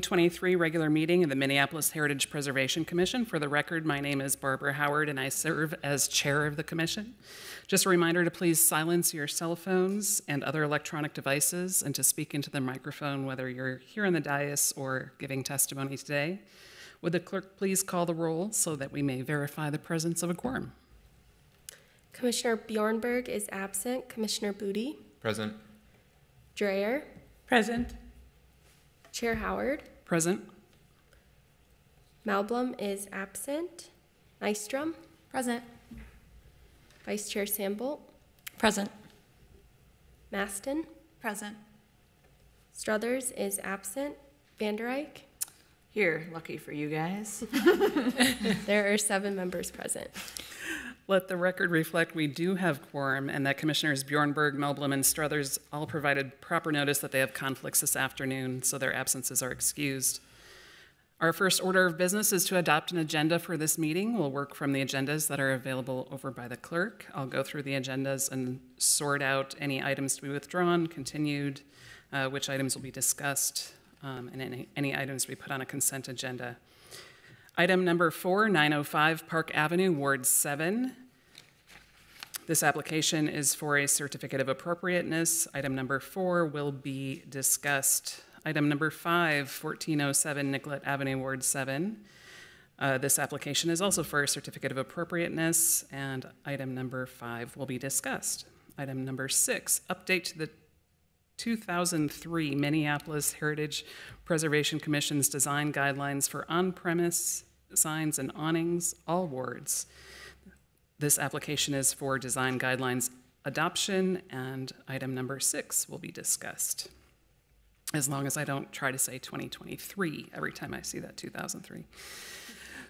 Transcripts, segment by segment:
2023 regular meeting of the Minneapolis Heritage Preservation Commission. For the record, my name is Barbara Howard and I serve as chair of the commission. Just a reminder to please silence your cell phones and other electronic devices and to speak into the microphone whether you're here on the dais or giving testimony today. Would the clerk please call the roll so that we may verify the presence of a quorum? Commissioner Bjornberg is absent. Commissioner Booty, Present. Dreyer, Present. Chair Howard, Present. Malblum is absent. Nystrom, Present. Vice Chair Sambolt, Present. Maston, Present. Struthers is absent. Vander Eyck. Here, lucky for you guys. There are seven members present. Let the record reflect we do have quorum and that Commissioners Bjornberg, Melblom, and Struthers all provided proper notice that they have conflicts this afternoon, so their absences are excused. Our first order of business is to adopt an agenda for this meeting. We'll work from the agendas that are available over by the clerk. I'll go through the agendas and sort out any items to be withdrawn, continued, uh, which items will be discussed, um, and any, any items be put on a consent agenda. Item number four, 905 Park Avenue, Ward 7. This application is for a certificate of appropriateness. Item number four will be discussed. Item number five, 1407 Nicollet Avenue, Ward 7. Uh, This application is also for a certificate of appropriateness, and item number five will be discussed. Item number six, update to the 2003 Minneapolis Heritage Preservation Commission's design guidelines for on-premise signs and awnings, all wards. This application is for design guidelines adoption, and item number six will be discussed. As long as I don't try to say 2023 every time I see that 2003.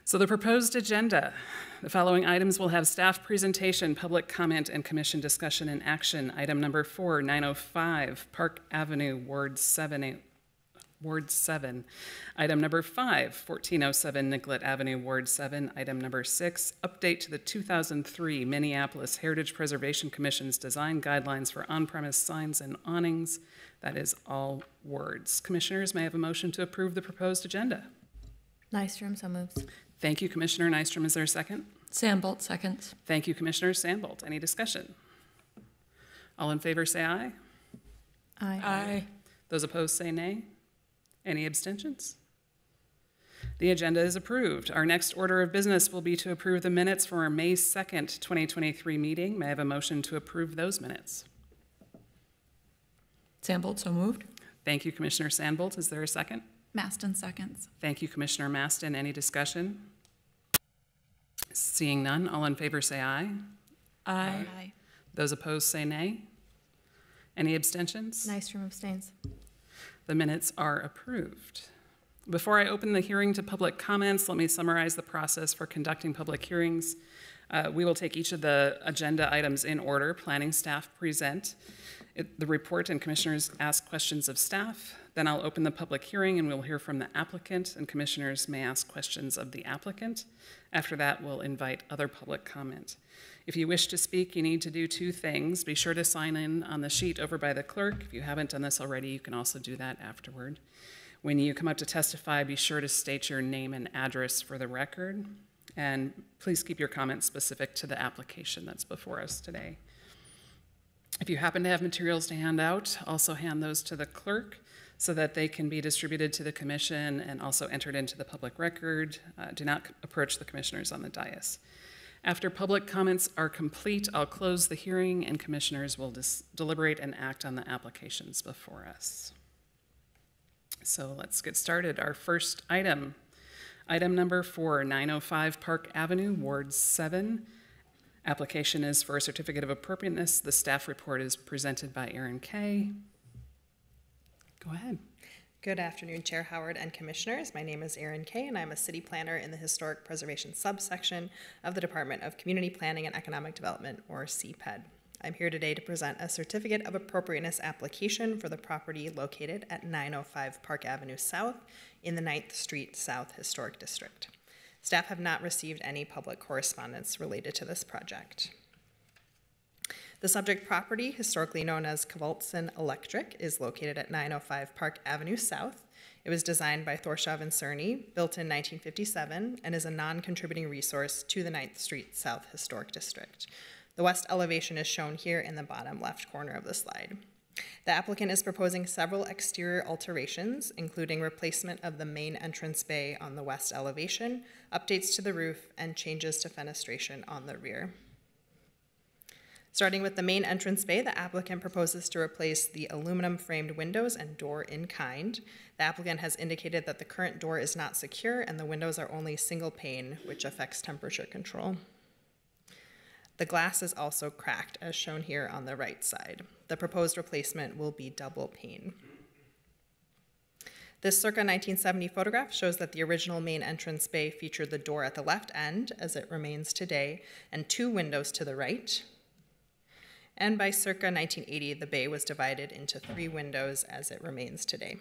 So the proposed agenda, the following items will have staff presentation, public comment, and commission discussion and action. Item number four, 905 Park Avenue, Ward 7, eh, Ward 7. Item number five, 1407 Nicollet Avenue, Ward 7. Item number six, update to the 2003 Minneapolis Heritage Preservation Commission's design guidelines for on-premise signs and awnings. That is all words. Commissioners may have a motion to approve the proposed agenda. Nystrom, so moves. Thank you, Commissioner Nystrom. Is there a second? Sambolt, seconds. Thank you, Commissioner Sandbolt. Any discussion? All in favor say aye. Aye. Aye. Those opposed say nay. Any abstentions? The agenda is approved. Our next order of business will be to approve the minutes for our May 2nd, 2023 meeting. May I have a motion to approve those minutes? Sambolt, so moved. Thank you, Commissioner Sandbolt. Is there a second? Maston seconds. Thank you, Commissioner Maston. Any discussion? Seeing none, all in favor say aye. Aye. Those opposed say nay. Any abstentions? Nystrom abstains. The minutes are approved. Before I open the hearing to public comments, let me summarize the process for conducting public hearings. Uh, we will take each of the agenda items in order. Planning staff present it- the report and commissioners ask questions of staff. Then I'll open the public hearing and we'll hear from the applicant and commissioners may ask questions of the applicant. After that, we'll invite other public comment. If you wish to speak, you need to do two things. Be sure to sign in on the sheet over by the clerk. If you haven't done this already, you can also do that afterward. When you come up to testify, be sure to state your name and address for the record. And please keep your comments specific to the application that's before us today. If you happen to have materials to hand out, also hand those to the clerk so that they can be distributed to the commission and also entered into the public record. Uh, do not approach the commissioners on the dais. After public comments are complete, I'll close the hearing and commissioners will deliberate and act on the applications before us. So let's get started. Our first item, item number four, 905 Park Avenue, Ward 7. Application is for a certificate of appropriateness. The staff report is presented by Erin Kay. Go ahead. Good afternoon, Chair Howard and Commissioners. My name is Erin Kay, and I'm a city planner in the Historic Preservation subsection of the Department of Community Planning and Economic Development, or CPED. I'm here today to present a certificate of appropriateness application for the property located at 905 Park Avenue South in the 9th Street South Historic District. Staff have not received any public correspondence related to this project. The subject property, historically known as Kvoltson Electric, is located at 905 Park Avenue South. It was designed by Thorshov and Cerny, built in 1957, and is a non-contributing resource to the 9th Street South Historic District. The west elevation is shown here in the bottom left corner of the slide. The applicant is proposing several exterior alterations, including replacement of the main entrance bay on the west elevation, updates to the roof, and changes to fenestration on the rear. Starting with the main entrance bay, the applicant proposes to replace the aluminum framed windows and door in kind. The applicant has indicated that the current door is not secure and the windows are only single pane, which affects temperature control. The glass is also cracked, as shown here on the right side. The proposed replacement will be double pane. This circa 1970 photograph shows that the original main entrance bay featured the door at the left end, as it remains today, and two windows to the right. And by circa 1980, the bay was divided into three windows, as it remains today.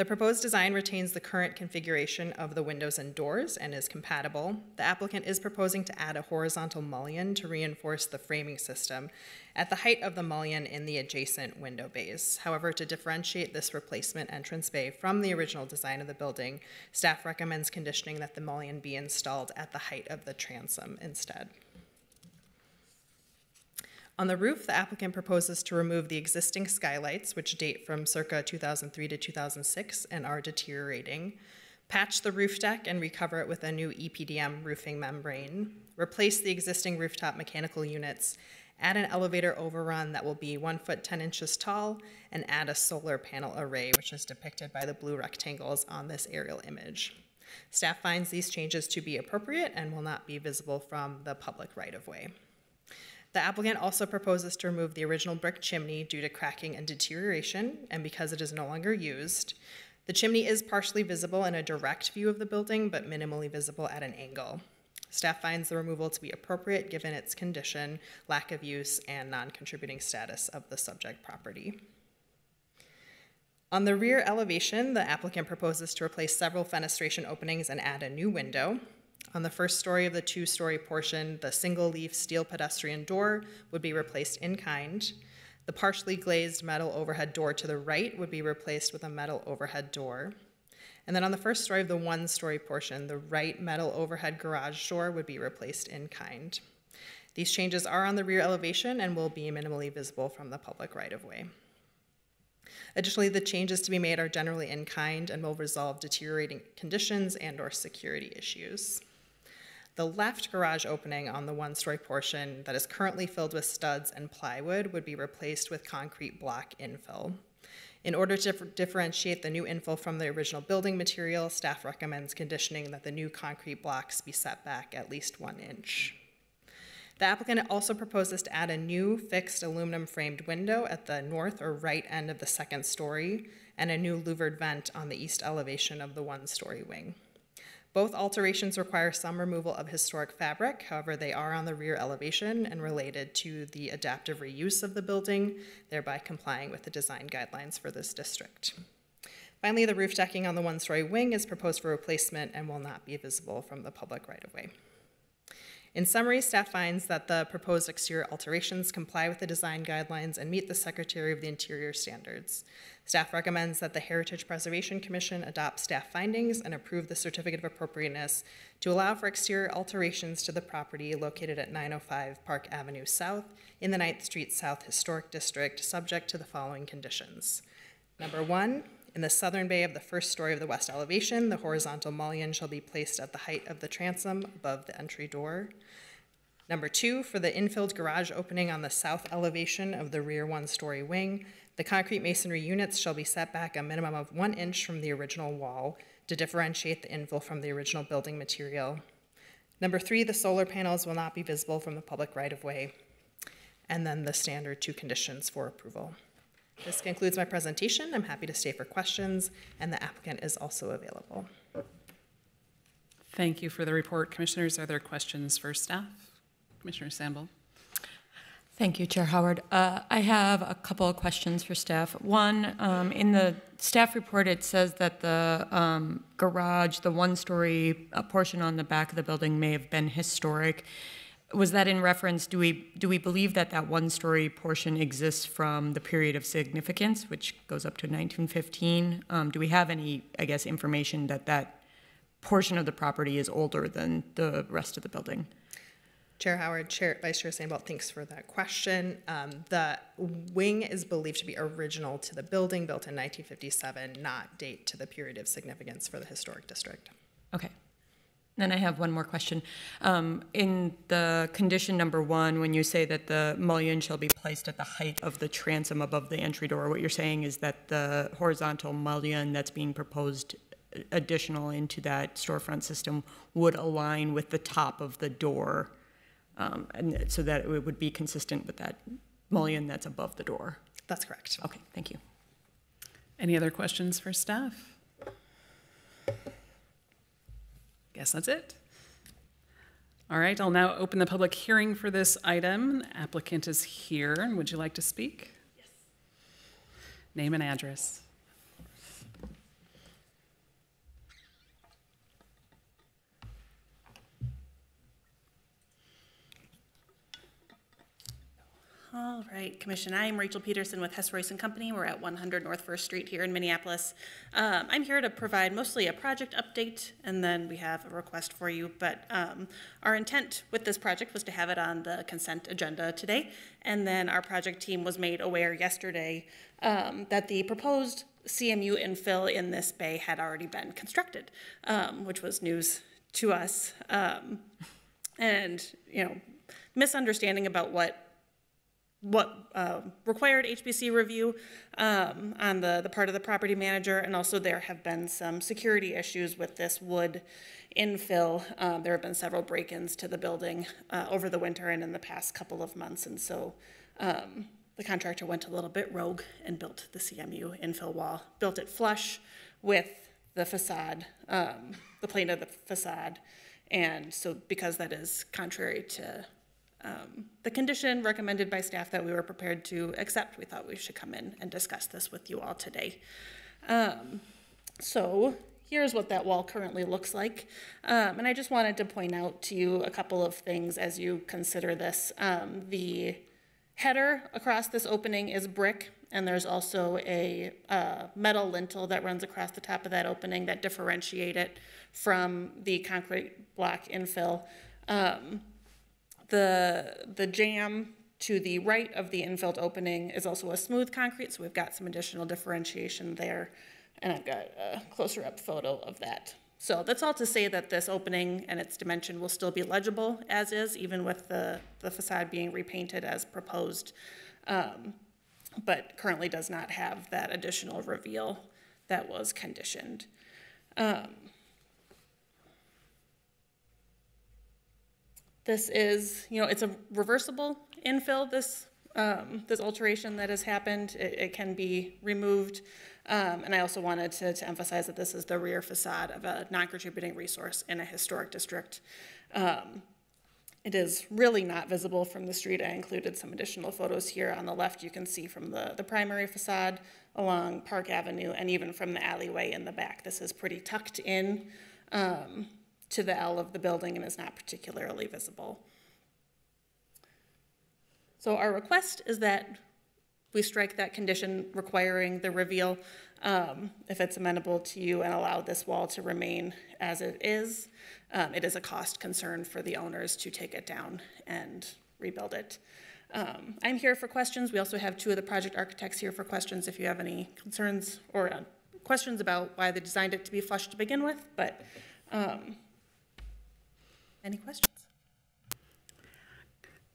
The proposed design retains the current configuration of the windows and doors and is compatible. The applicant is proposing to add a horizontal mullion to reinforce the framing system at the height of the mullion in the adjacent window bays. However, to differentiate this replacement entrance bay from the original design of the building, staff recommends conditioning that the mullion be installed at the height of the transom instead. On the roof, the applicant proposes to remove the existing skylights, which date from circa 2003 to 2006 and are deteriorating, patch the roof deck and recover it with a new EPDM roofing membrane, replace the existing rooftop mechanical units, add an elevator overrun that will be one foot 10 inches tall, and add a solar panel array, which is depicted by the blue rectangles on this aerial image. Staff finds these changes to be appropriate and will not be visible from the public right-of-way. The applicant also proposes to remove the original brick chimney due to cracking and deterioration, and because it is no longer used. The chimney is partially visible in a direct view of the building, but minimally visible at an angle. Staff finds the removal to be appropriate given its condition, lack of use, and non-contributing status of the subject property. On the rear elevation, the applicant proposes to replace several fenestration openings and add a new window. On the first story of the two-story portion, the single-leaf steel pedestrian door would be replaced in kind. The partially glazed metal overhead door to the right would be replaced with a metal overhead door. And then on the first story of the one-story portion, the right metal overhead garage door would be replaced in kind. These changes are on the rear elevation and will be minimally visible from the public right-of-way. Additionally, the changes to be made are generally in kind and will resolve deteriorating conditions and or security issues. The left garage opening on the one-story portion that is currently filled with studs and plywood would be replaced with concrete block infill. In order to differentiate the new infill from the original building material, staff recommends conditioning that the new concrete blocks be set back at least one inch. The applicant also proposes to add a new fixed aluminum framed window at the north or right end of the second story and a new louvered vent on the east elevation of the one-story wing. Both alterations require some removal of historic fabric, however, they are on the rear elevation and related to the adaptive reuse of the building, thereby complying with the design guidelines for this district. Finally, the roof decking on the one-story wing is proposed for replacement and will not be visible from the public right-of-way. In summary, staff finds that the proposed exterior alterations comply with the design guidelines and meet the Secretary of the Interior standards. Staff recommends that the Heritage Preservation Commission adopt staff findings and approve the certificate of appropriateness to allow for exterior alterations to the property located at 905 Park Avenue South in the 9th Street South Historic District, subject to the following conditions. Number one, in the southern bay of the first story of the west elevation, the horizontal mullion shall be placed at the height of the transom above the entry door. Number two, for the infilled garage opening on the south elevation of the rear one-story wing, the concrete masonry units shall be set back a minimum of one inch from the original wall to differentiate the infill from the original building material. Number three, the solar panels will not be visible from the public right-of-way. And then the standard two conditions for approval. This concludes my presentation. I'm happy to stay for questions, and the applicant is also available. Thank you for the report. Commissioners, are there questions for staff? Commissioner Sample? Thank you, Chair Howard. Uh, I have a couple of questions for staff. One, um, in the staff report, it says that the um, garage, the one-story uh, portion on the back of the building may have been historic. Was that in reference, do we, do we believe that that one-story portion exists from the period of significance, which goes up to 1915? Um, Do we have any, I guess, information that that portion of the property is older than the rest of the building? Chair Howard, Chair, Vice Chair Sandbolt, thanks for that question. Um, the wing is believed to be original to the building, built in 1957, not date to the period of significance for the historic district. Okay. Then I have one more question. Um, In the condition number one, when you say that the mullion shall be placed at the height of the transom above the entry door, what you're saying is that the horizontal mullion that's being proposed additional into that storefront system would align with the top of the door, um, and so that it would be consistent with that mullion that's above the door. That's correct. Okay, thank you. Any other questions for staff? Guess that's it. All right, I'll now open the public hearing for this item. The Applicant is here, and would you like to speak? Yes. Name and address. All right, Commission. I'm Rachel Peterson with Hess Roise and Company. We're at 100 North First Street here in Minneapolis. Um, I'm here to provide mostly a project update, and then we have a request for you. But um, our intent with this project was to have it on the consent agenda today, and then our project team was made aware yesterday um, that the proposed CMU infill in this bay had already been constructed, um, which was news to us. Um, and you know, misunderstanding about what what uh, required HPC review um, on the, the part of the property manager, and also there have been some security issues with this wood infill. Uh, there have been several break-ins to the building uh, over the winter and in the past couple of months, and so um, the contractor went a little bit rogue and built the CMU infill wall, built it flush with the facade, um, the plane of the facade, and so because that is contrary to um, the condition recommended by staff that we were prepared to accept, we thought we should come in and discuss this with you all today. Um, so here's what that wall currently looks like. Um, and I just wanted to point out to you a couple of things as you consider this. Um, the header across this opening is brick, and there's also a uh, metal lintel that runs across the top of that opening that differentiate it from the concrete block infill. Um, the, the jamb to the right of the infilled opening is also a smooth concrete, so we've got some additional differentiation there. And I've got a closer up photo of that. So that's all to say that this opening and its dimension will still be legible as is, even with the, the facade being repainted as proposed, um, but currently does not have that additional reveal that was conditioned. Um, This is, you know, it's a reversible infill, this, um, this alteration that has happened. It, it can be removed. Um, and I also wanted to, to emphasize that this is the rear facade of a non-contributing resource in a historic district. Um, it is really not visible from the street. I included some additional photos here. On the left, you can see from the, the primary facade along Park Avenue and even from the alleyway in the back. This is pretty tucked in. Um, to the L of the building and is not particularly visible. So our request is that we strike that condition requiring the reveal um, if it's amenable to you and allow this wall to remain as it is. Um, it is a cost concern for the owners to take it down and rebuild it. Um, I'm here for questions. We also have two of the project architects here for questions if you have any concerns or uh, questions about why they designed it to be flush to begin with. But um, any questions?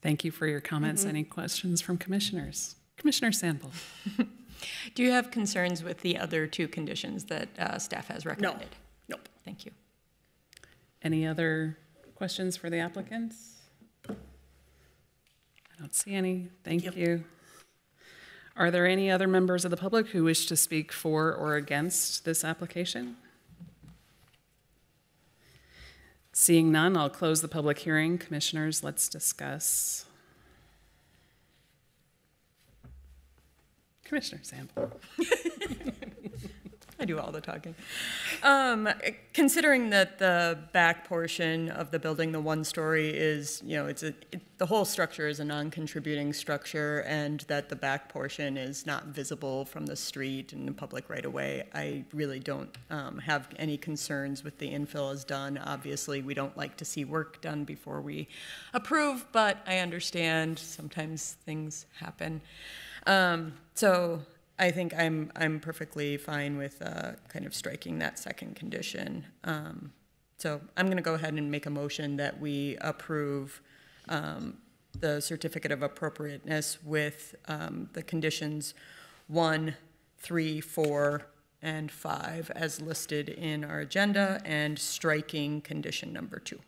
Thank you for your comments. Any questions from commissioners? Commissioner Sandville? Do you have concerns with the other two conditions that uh, staff has recommended? No. Nope. Thank you. Any other questions for the applicants? I don't see any. Thank you. Are there any other members of the public who wish to speak for or against this application? Seeing none, I'll close the public hearing. Commissioners, let's discuss. Commissioner Sample. I do all the talking. Um, considering that the back portion of the building, the one story is, you know, it's a, it, the whole structure is a non-contributing structure and that the back portion is not visible from the street and the public right away, I really don't, um, have any concerns with the infill as done. Obviously, we don't like to see work done before we approve, but I understand sometimes things happen. Um, so I think I'm, I'm perfectly fine with uh, kind of striking that second condition. Um, So I'm going to go ahead and make a motion that we approve um, the certificate of appropriateness with um, the conditions one, three, four, and five as listed in our agenda and striking condition number two.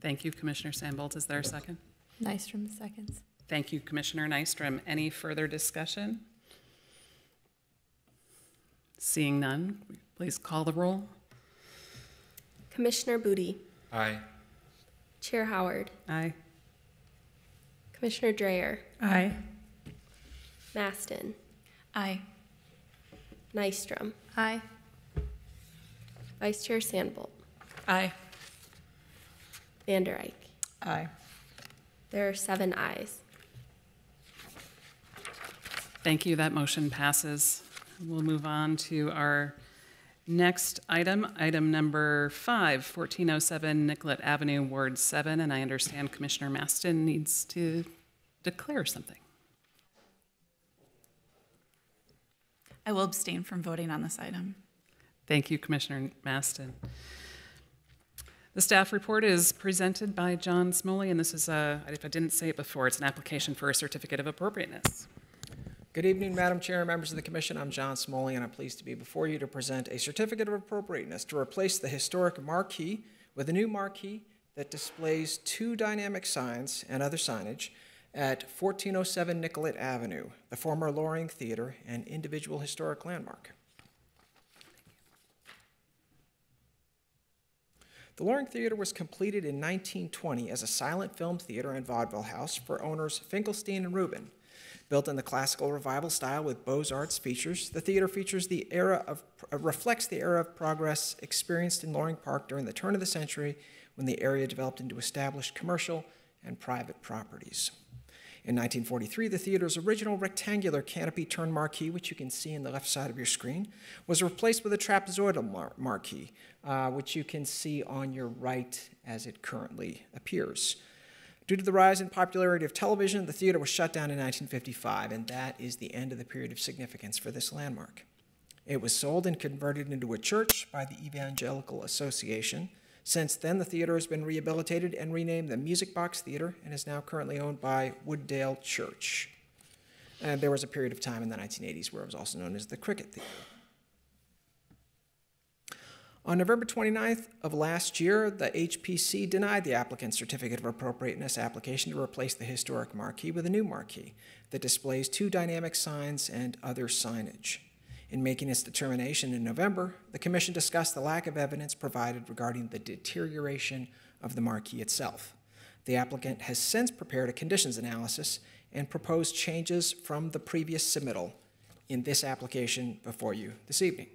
Thank you, Commissioner Sambolt. Is there a second? Nystrom seconds. Thank you, Commissioner Nystrom. Any further discussion? Seeing none, please call the roll. Commissioner Booty, Aye. Chair Howard, Aye. Commissioner Dreyer, Aye. Maston, Aye. Nystrom, Aye. Vice Chair Sandbolt, Aye. Vander Eyck. Aye. There are seven ayes. Thank you. That motion passes. We'll move on to our next item, item number five, 1407 Nicollet Avenue, Ward 7. And I understand Commissioner Maston needs to declare something. I will abstain from voting on this item. Thank you, Commissioner Maston. The staff report is presented by John Smoley, and this is a, if I didn't say it before, it's an application for a certificate of appropriateness. Good evening, Madam Chair, members of the Commission. I'm John Smoley, and I'm pleased to be before you to present a certificate of appropriateness to replace the historic marquee with a new marquee that displays two dynamic signs and other signage at 1407 Nicollet Avenue, the former Loring Theater and individual historic landmark. The Loring Theater was completed in 1920 as a silent film theater and vaudeville house for owners Finkelstein and Rubin. Built in the classical revival style with Beaux-Arts features, the theater features the era of, uh, reflects the era of progress experienced in Loring Park during the turn of the century when the area developed into established commercial and private properties. In 1943, the theater's original rectangular canopy turned marquee, which you can see in the left side of your screen, was replaced with a trapezoidal mar- marquee, uh, which you can see on your right as it currently appears. Due to the rise in popularity of television, the theater was shut down in 1955, and that is the end of the period of significance for this landmark. It was sold and converted into a church by the Evangelical Association. Since then, the theater has been rehabilitated and renamed the Music Box Theater and is now currently owned by Wooddale Church. And there was a period of time in the 1980s where it was also known as the Cricket Theater. On November 29th of last year, the HPC denied the applicant's certificate of appropriateness application to replace the historic marquee with a new marquee that displays two dynamic signs and other signage. In making its determination in November, the Commission discussed the lack of evidence provided regarding the deterioration of the marquee itself. The applicant has since prepared a conditions analysis and proposed changes from the previous submittal in this application before you this evening.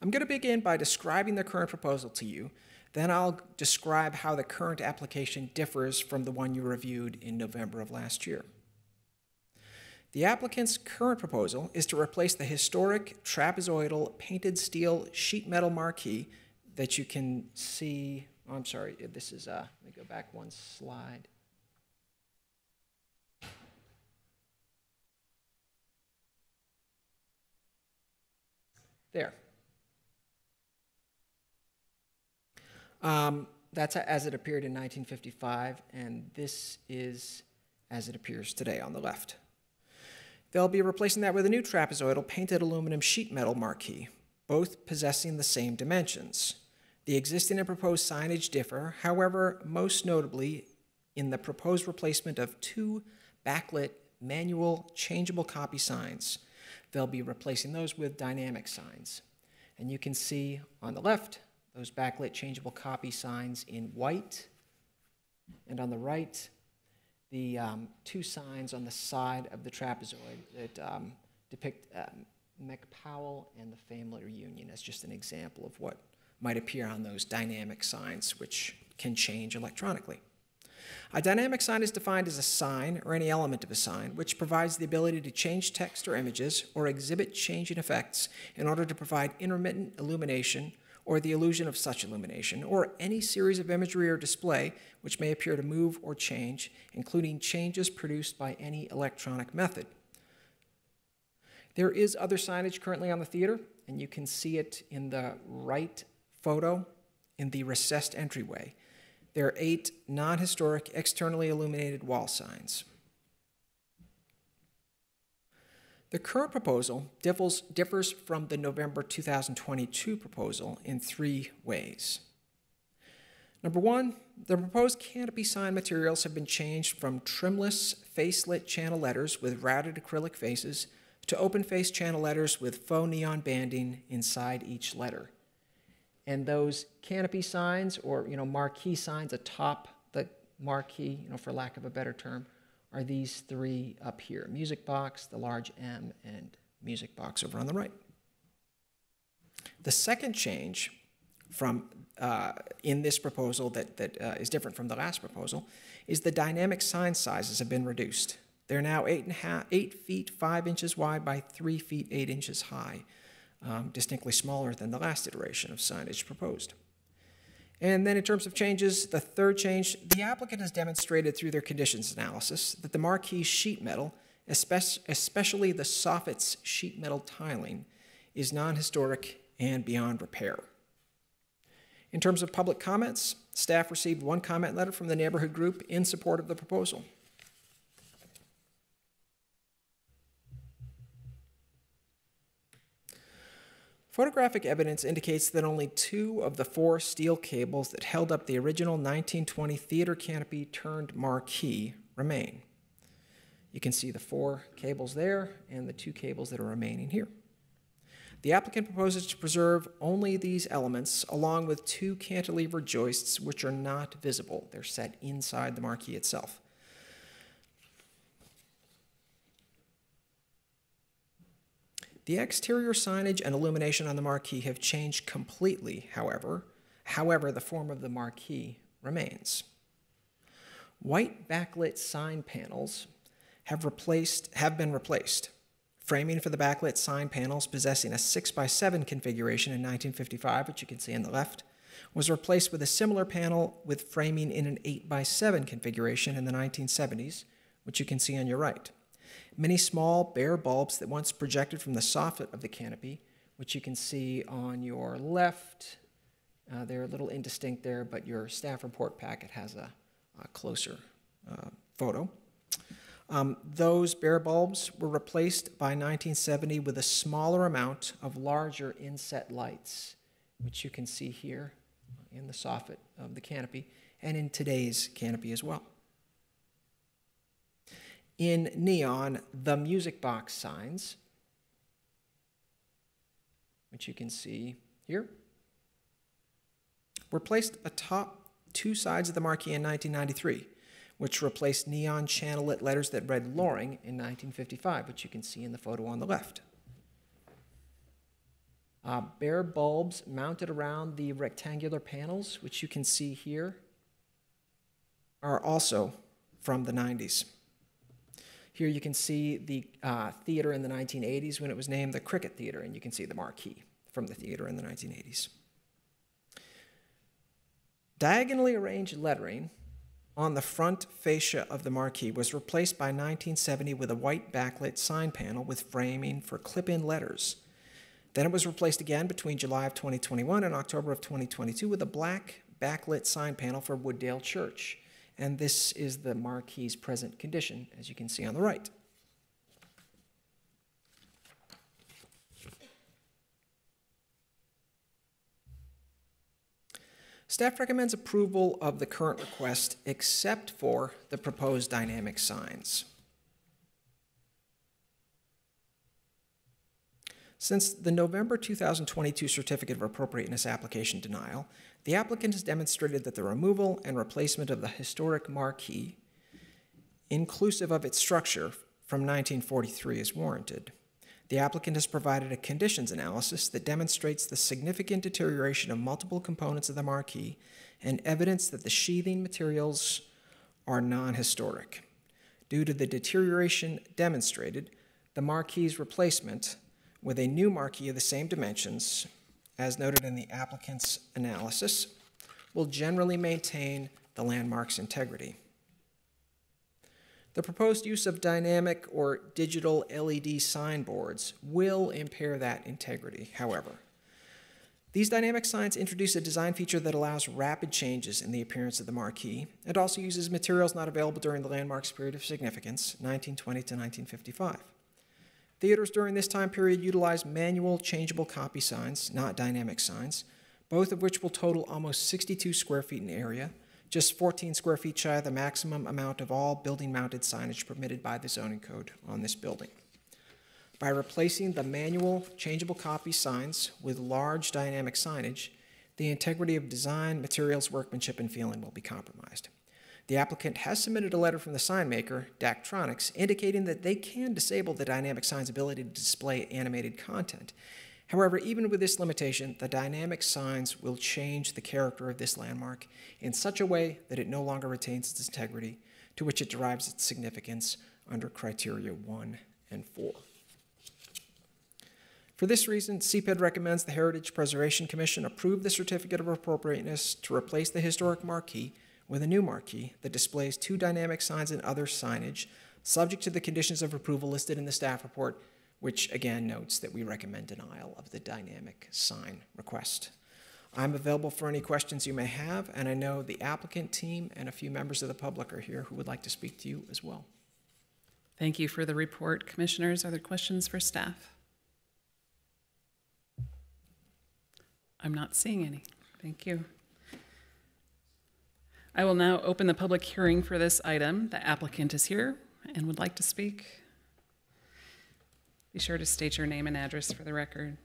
I'm going to begin by describing the current proposal to you. Then I'll describe how the current application differs from the one you reviewed in November of last year. The applicant's current proposal is to replace the historic trapezoidal painted steel sheet metal marquee that you can see. Oh, I'm sorry, this is, uh, let me go back one slide. There. Um, that's as it appeared in 1955, and this is as it appears today on the left. They'll be replacing that with a new trapezoidal painted aluminum sheet metal marquee, both possessing the same dimensions. The existing and proposed signage differ, however, most notably in the proposed replacement of two backlit manual changeable copy signs. They'll be replacing those with dynamic signs. And you can see on the left those backlit changeable copy signs in white, and on the right, the um, two signs on the side of the trapezoid that um, depict um, McPowell and the Family Reunion as just an example of what might appear on those dynamic signs, which can change electronically. A dynamic sign is defined as a sign or any element of a sign which provides the ability to change text or images or exhibit changing effects in order to provide intermittent illumination or the illusion of such illumination, or any series of imagery or display which may appear to move or change, including changes produced by any electronic method. There is other signage currently on the theater, and you can see it in the right photo in the recessed entryway. There are eight non historic, externally illuminated wall signs. The current proposal differs, differs from the November 2022 proposal in three ways. Number one, the proposed canopy sign materials have been changed from trimless facelit channel letters with routed acrylic faces to open face channel letters with faux neon banding inside each letter. And those canopy signs or you know marquee signs atop the marquee, you know, for lack of a better term, are these three up here music box, the large M, and music box over on the right. The second change from uh, in this proposal that, that uh, is different from the last proposal is the dynamic sign sizes have been reduced. They're now eight, and half, eight feet five inches wide by three feet eight inches high, um, distinctly smaller than the last iteration of signage proposed. And then in terms of changes, the third change, the applicant has demonstrated through their conditions analysis that the marquee sheet metal, especially the soffit's sheet metal tiling, is non-historic and beyond repair. In terms of public comments, staff received one comment letter from the neighborhood group in support of the proposal. Photographic evidence indicates that only two of the four steel cables that held up the original 1920 theater canopy turned marquee remain. You can see the four cables there and the two cables that are remaining here. The applicant proposes to preserve only these elements along with two cantilever joists which are not visible. They're set inside the marquee itself. The exterior signage and illumination on the marquee have changed completely, however. However, the form of the marquee remains. White backlit sign panels have, replaced, have been replaced. Framing for the backlit sign panels possessing a 6 by 7 configuration in 1955, which you can see on the left, was replaced with a similar panel with framing in an 8 by 7 configuration in the 1970s, which you can see on your right. Many small bare bulbs that once projected from the soffit of the canopy, which you can see on your left. Uh, they're a little indistinct there, but your staff report packet has a, a closer uh, photo. Um, those bare bulbs were replaced by 1970 with a smaller amount of larger inset lights, which you can see here in the soffit of the canopy and in today's canopy as well in neon the music box signs, which you can see here, were placed atop two sides of the marquee in 1993, which replaced neon channel lit letters that read Loring in 1955, which you can see in the photo on the left. Uh, bare bulbs mounted around the rectangular panels, which you can see here, are also from the 90s. Here you can see the uh, theater in the 1980s when it was named the Cricket Theater, and you can see the marquee from the theater in the 1980s. Diagonally arranged lettering on the front fascia of the marquee was replaced by 1970 with a white backlit sign panel with framing for clip-in letters. Then it was replaced again between July of 2021 and October of 2022 with a black backlit sign panel for Wooddale Church and this is the marquee's present condition, as you can see on the right. Staff recommends approval of the current request except for the proposed dynamic signs. Since the November 2022 Certificate of Appropriateness application denial, the applicant has demonstrated that the removal and replacement of the historic marquee inclusive of its structure from 1943, is warranted. The applicant has provided a conditions analysis that demonstrates the significant deterioration of multiple components of the marquee and evidence that the sheathing materials are non-historic. Due to the deterioration demonstrated, the marquee's replacement with a new marquee of the same dimensions, as noted in the applicant's analysis, will generally maintain the landmark's integrity. The proposed use of dynamic or digital LED signboards will impair that integrity, however. These dynamic signs introduce a design feature that allows rapid changes in the appearance of the marquee. It also uses materials not available during the landmark's period of significance, 1920 to 1955. Theaters during this time period utilized manual changeable copy signs, not dynamic signs, both of which will total almost 62 square feet in area, just 14 square feet shy of the maximum amount of all building mounted signage permitted by the zoning code on this building. By replacing the manual changeable copy signs with large dynamic signage, the integrity of design, materials, workmanship, and feeling will be compromised. The applicant has submitted a letter from the sign maker, Daktronics, indicating that they can disable the dynamic sign's ability to display animated content. However, even with this limitation, the dynamic signs will change the character of this landmark in such a way that it no longer retains its integrity, to which it derives its significance under criteria 1 and 4. For this reason, CPED recommends the Heritage Preservation Commission approve the certificate of appropriateness to replace the historic marquee with a new marquee that displays two dynamic signs and other signage, subject to the conditions of approval listed in the staff report, which again notes that we recommend denial of the dynamic sign request. I'm available for any questions you may have, and I know the applicant team and a few members of the public are here who would like to speak to you as well. Thank you for the report. Commissioners, are there questions for staff? I'm not seeing any. Thank you. I will now open the public hearing for this item. The applicant is here and would like to speak. Be sure to state your name and address for the record.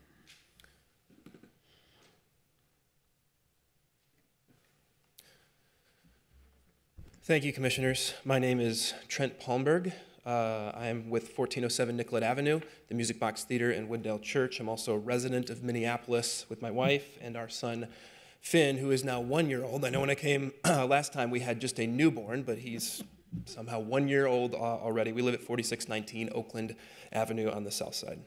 Thank you, Commissioners. My name is Trent Palmberg. Uh, I am with 1407 Nicollet Avenue, the Music Box Theater in Wooddale Church. I'm also a resident of Minneapolis with my wife and our son, Finn, who is now one year old. I know when I came last time, we had just a newborn, but he's somehow one year old uh, already. We live at 4619 Oakland Avenue on the south side.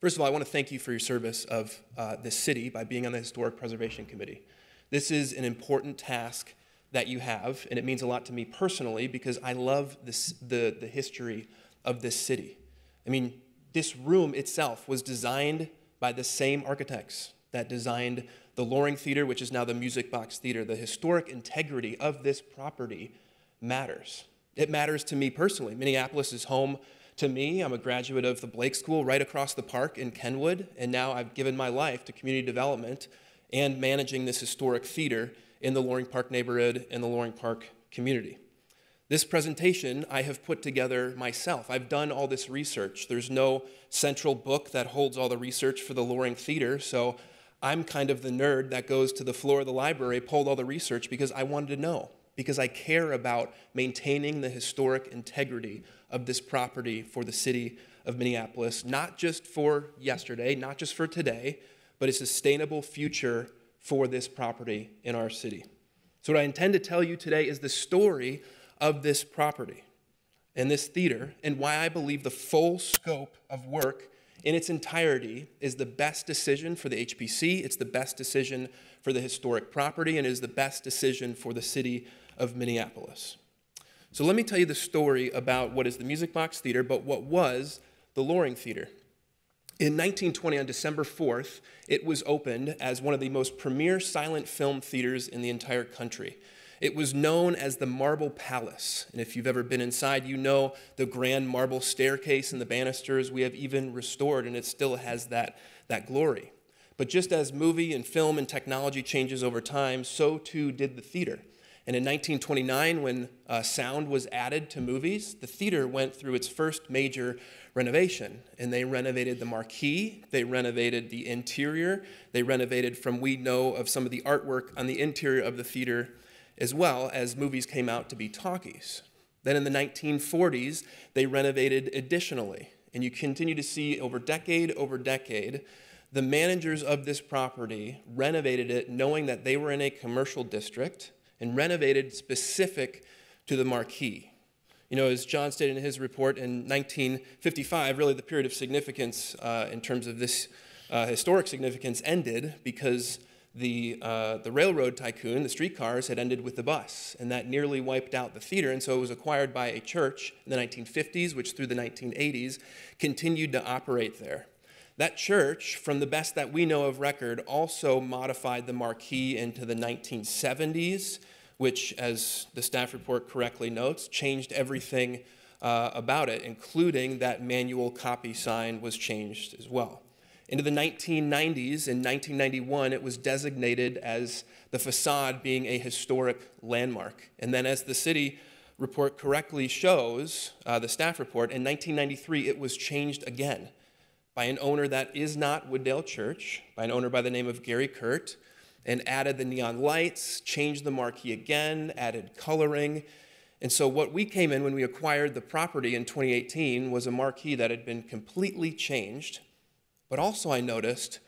First of all, I want to thank you for your service of uh, this city by being on the Historic Preservation Committee. This is an important task that you have, and it means a lot to me personally because I love this, the, the history of this city. I mean, this room itself was designed by the same architects that designed the Loring Theater, which is now the Music Box Theater. The historic integrity of this property matters. It matters to me personally. Minneapolis is home to me. I'm a graduate of the Blake School right across the park in Kenwood, and now I've given my life to community development and managing this historic theater in the Loring Park neighborhood and the Loring Park community. This presentation I have put together myself. I've done all this research. There's no central book that holds all the research for the Loring Theater, so I'm kind of the nerd that goes to the floor of the library, pulled all the research because I wanted to know, because I care about maintaining the historic integrity of this property for the city of Minneapolis, not just for yesterday, not just for today, but a sustainable future for this property in our city. So, what I intend to tell you today is the story of this property and this theater and why I believe the full scope of work in its entirety is the best decision for the HPC, it's the best decision for the historic property, and is the best decision for the city of Minneapolis. So, let me tell you the story about what is the Music Box Theater, but what was the Loring Theater. In 1920, on December 4th, it was opened as one of the most premier silent film theaters in the entire country. It was known as the Marble Palace. And if you've ever been inside, you know the grand marble staircase and the banisters we have even restored, and it still has that, that glory. But just as movie and film and technology changes over time, so too did the theater. And in 1929, when uh, sound was added to movies, the theater went through its first major renovation. And they renovated the marquee, they renovated the interior, they renovated from we know of some of the artwork on the interior of the theater as well as movies came out to be talkies. Then in the 1940s, they renovated additionally. And you continue to see over decade over decade, the managers of this property renovated it knowing that they were in a commercial district and renovated specific to the marquee. You know, as John stated in his report in 1955, really the period of significance uh, in terms of this uh, historic significance ended because the, uh, the railroad tycoon, the streetcars, had ended with the bus, and that nearly wiped out the theater. And so it was acquired by a church in the 1950s, which through the 1980s continued to operate there. That church, from the best that we know of record, also modified the marquee into the 1970s, which, as the staff report correctly notes, changed everything uh, about it, including that manual copy sign was changed as well. Into the 1990s, in 1991, it was designated as the facade being a historic landmark. And then, as the city report correctly shows, uh, the staff report, in 1993, it was changed again by an owner that is not Wooddale Church, by an owner by the name of Gary Kurt, and added the neon lights, changed the marquee again, added coloring. And so, what we came in when we acquired the property in 2018 was a marquee that had been completely changed but also, I noticed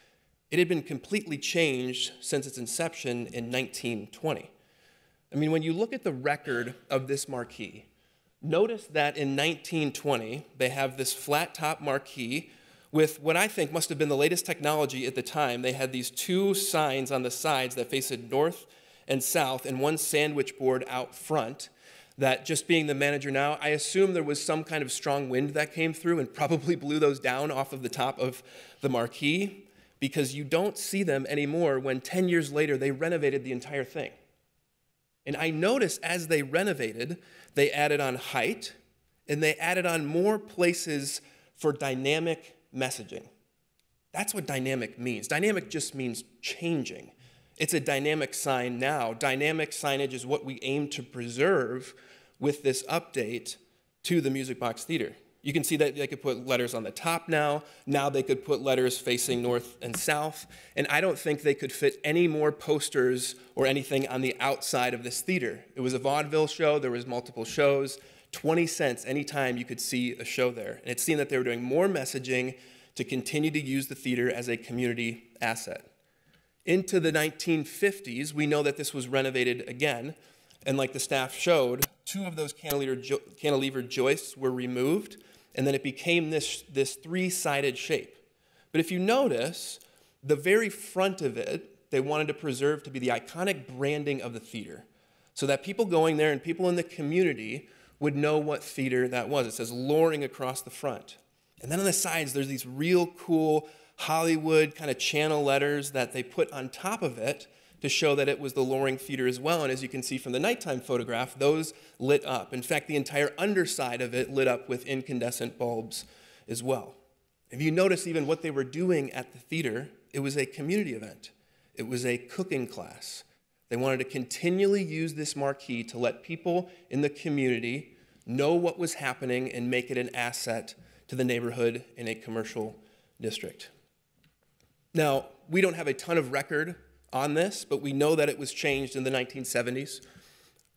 it had been completely changed since its inception in 1920. I mean, when you look at the record of this marquee, notice that in 1920, they have this flat top marquee with what I think must have been the latest technology at the time. They had these two signs on the sides that faced north and south, and one sandwich board out front that just being the manager now, I assume there was some kind of strong wind that came through and probably blew those down off of the top of the marquee because you don't see them anymore when 10 years later they renovated the entire thing. And I noticed as they renovated, they added on height and they added on more places for dynamic messaging. That's what dynamic means. Dynamic just means changing. It's a dynamic sign now. Dynamic signage is what we aim to preserve with this update to the Music Box Theater. You can see that they could put letters on the top now. Now they could put letters facing north and south. And I don't think they could fit any more posters or anything on the outside of this theater. It was a vaudeville show, there was multiple shows. 20 cents anytime you could see a show there. And it seemed that they were doing more messaging to continue to use the theater as a community asset. Into the 1950s, we know that this was renovated again. And like the staff showed, two of those cantilever, jo cantilever joists were removed, and then it became this, this three-sided shape. But if you notice, the very front of it, they wanted to preserve to be the iconic branding of the theater, so that people going there and people in the community would know what theater that was. It says Loring across the front. And then on the sides, there's these real cool Hollywood kind of channel letters that they put on top of it to show that it was the Loring Theater as well. And as you can see from the nighttime photograph, those lit up. In fact, the entire underside of it lit up with incandescent bulbs as well. If you notice even what they were doing at the theater, it was a community event. It was a cooking class. They wanted to continually use this marquee to let people in the community know what was happening and make it an asset to the neighborhood in a commercial district. Now, we don't have a ton of record on this, but we know that it was changed in the 1970s.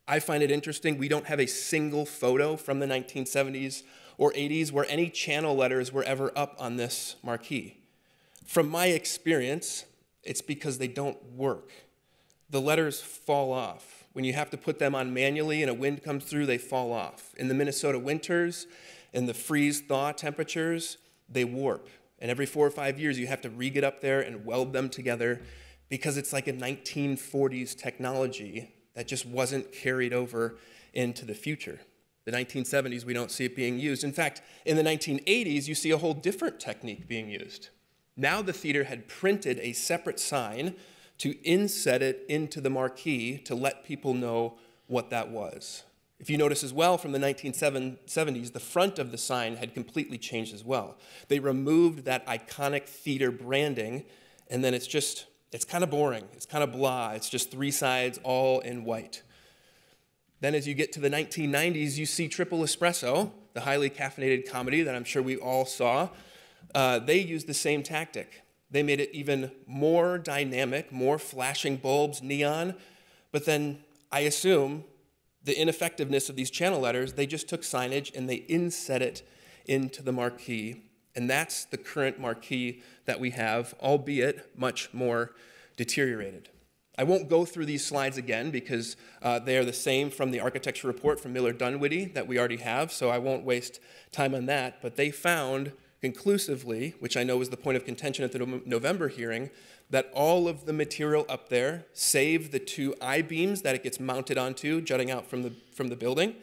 I find it interesting, we don't have a single photo from the 1970s or 80s where any channel letters were ever up on this marquee. From my experience, it's because they don't work. The letters fall off. When you have to put them on manually and a wind comes through, they fall off. In the Minnesota winters, in the freeze thaw temperatures, they warp. And every four or five years, you have to re get up there and weld them together because it's like a 1940s technology that just wasn't carried over into the future. The 1970s, we don't see it being used. In fact, in the 1980s, you see a whole different technique being used. Now the theater had printed a separate sign to inset it into the marquee to let people know what that was. If you notice as well from the 1970s, the front of the sign had completely changed as well. They removed that iconic theater branding, and then it's just it's kind of boring. It's kind of blah. It's just three sides all in white. Then, as you get to the 1990s, you see Triple Espresso, the highly caffeinated comedy that I'm sure we all saw. Uh, they used the same tactic. They made it even more dynamic, more flashing bulbs, neon. But then I assume the ineffectiveness of these channel letters, they just took signage and they inset it into the marquee. And that's the current marquee that we have, albeit much more deteriorated. I won't go through these slides again because uh, they are the same from the architecture report from Miller Dunwiddie that we already have, so I won't waste time on that. But they found conclusively, which I know was the point of contention at the November hearing, that all of the material up there, save the two I-beams that it gets mounted onto, jutting out from the, from the building,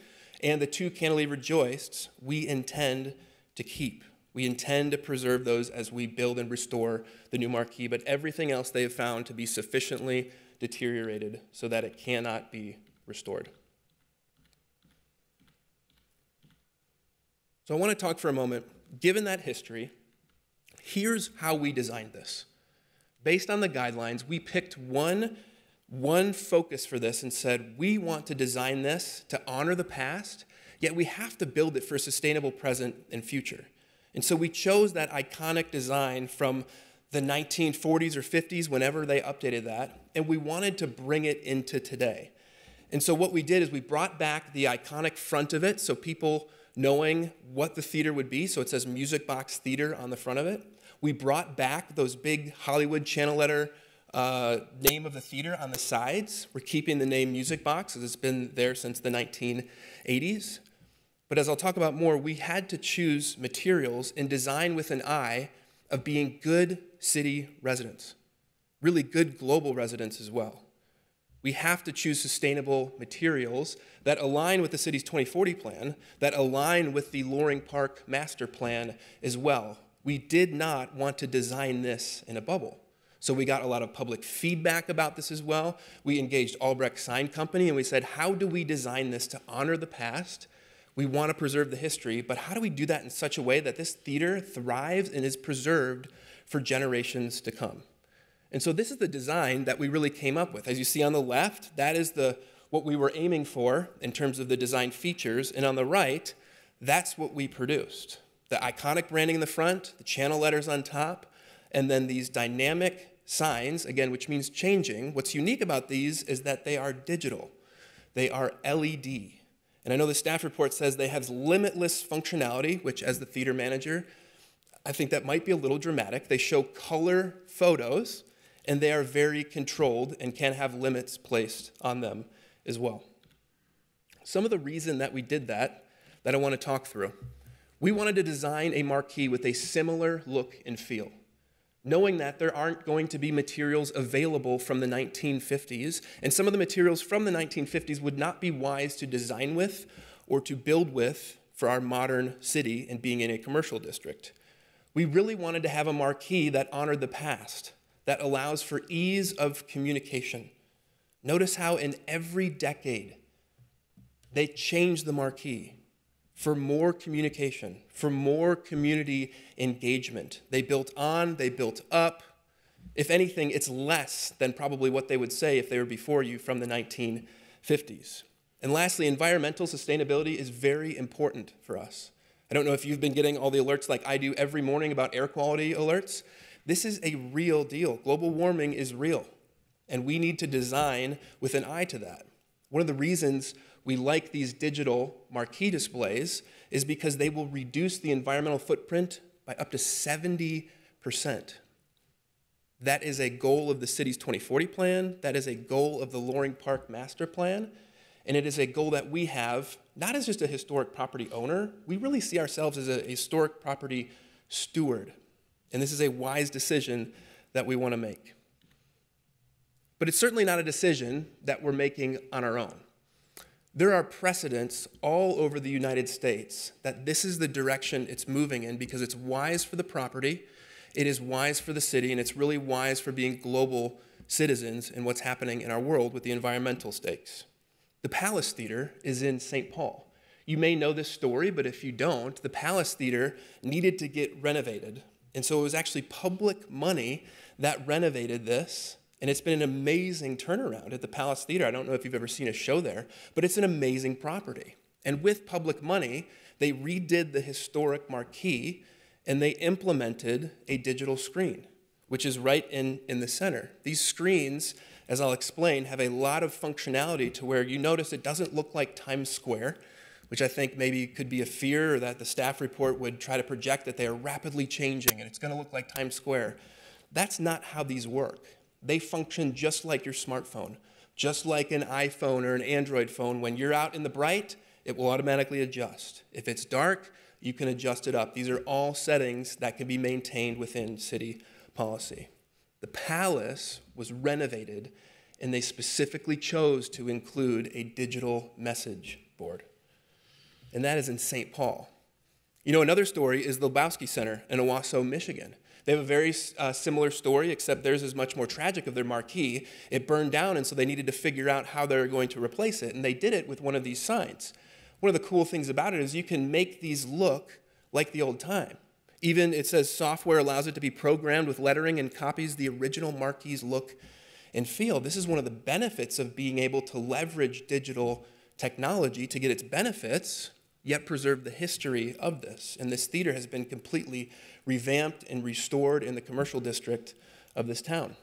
and the two cantilever joists, we intend to keep. We intend to preserve those as we build and restore the new marquee, but everything else they have found to be sufficiently deteriorated so that it cannot be restored. So I want to talk for a moment, given that history, here's how we designed this. Based on the guidelines, we picked one, one focus for this and said, we want to design this to honor the past, yet we have to build it for a sustainable present and future. And so we chose that iconic design from the 1940s or 50s, whenever they updated that, and we wanted to bring it into today. And so what we did is we brought back the iconic front of it so people knowing what the theater would be. So it says Music Box Theater on the front of it. We brought back those big Hollywood channel letter uh, name of the theater on the sides. We're keeping the name Music Box as it's been there since the 1980s. But as I'll talk about more, we had to choose materials and design with an eye of being good city residents, really good global residents as well. We have to choose sustainable materials that align with the city's 2040 plan, that align with the Loring Park master plan as well. We did not want to design this in a bubble. So we got a lot of public feedback about this as well. We engaged Albrecht Sign Company and we said, how do we design this to honor the past we want to preserve the history, but how do we do that in such a way that this theater thrives and is preserved for generations to come? And so this is the design that we really came up with. As you see on the left, that is the what we were aiming for in terms of the design features, and on the right, that's what we produced. The iconic branding in the front, the channel letters on top, and then these dynamic signs, again, which means changing. What's unique about these is that they are digital. They are LED. And I know the staff report says they have limitless functionality, which, as the theater manager, I think that might be a little dramatic. They show color photos, and they are very controlled and can have limits placed on them as well. Some of the reason that we did that, that I want to talk through. We wanted to design a marquee with a similar look and feel knowing that there aren't going to be materials available from the 1950s, and some of the materials from the 1950s would not be wise to design with or to build with for our modern city and being in a commercial district. We really wanted to have a marquee that honored the past, that allows for ease of communication. Notice how in every decade they change the marquee for more communication, for more community engagement. They built on, they built up. If anything, it's less than probably what they would say if they were before you from the 1950s. And lastly, environmental sustainability is very important for us. I don't know if you've been getting all the alerts like I do every morning about air quality alerts. This is a real deal. Global warming is real, and we need to design with an eye to that. One of the reasons we like these digital marquee displays is because they will reduce the environmental footprint by up to 70%. That is a goal of the city's 2040 plan. That is a goal of the Loring Park master plan. And it is a goal that we have, not as just a historic property owner, we really see ourselves as a historic property steward. And this is a wise decision that we want to make. But it's certainly not a decision that we're making on our own. There are precedents all over the United States that this is the direction it's moving in because it's wise for the property, it is wise for the city, and it's really wise for being global citizens in what's happening in our world with the environmental stakes. The Palace Theater is in St. Paul. You may know this story, but if you don't, the Palace Theater needed to get renovated. And so it was actually public money that renovated this and it's been an amazing turnaround at the Palace Theater. I don't know if you've ever seen a show there, but it's an amazing property. And with public money, they redid the historic marquee and they implemented a digital screen, which is right in, in the center. These screens as I'll explain, have a lot of functionality to where you notice it doesn't look like Times Square, which I think maybe could be a fear that the staff report would try to project that they are rapidly changing and it's going to look like Times Square. That's not how these work. They function just like your smartphone, just like an iPhone or an Android phone. When you're out in the bright, it will automatically adjust. If it's dark, you can adjust it up. These are all settings that can be maintained within city policy. The palace was renovated, and they specifically chose to include a digital message board. And that is in St. Paul. You know, another story is the Lebowsky Center in Owosso, Michigan. They have a very uh, similar story, except theirs is much more tragic of their marquee. It burned down, and so they needed to figure out how they were going to replace it, and they did it with one of these signs. One of the cool things about it is you can make these look like the old time. Even it says software allows it to be programmed with lettering and copies the original marquee's look and feel. This is one of the benefits of being able to leverage digital technology to get its benefits, yet preserve the history of this. And this theater has been completely revamped and restored in the commercial district of this town.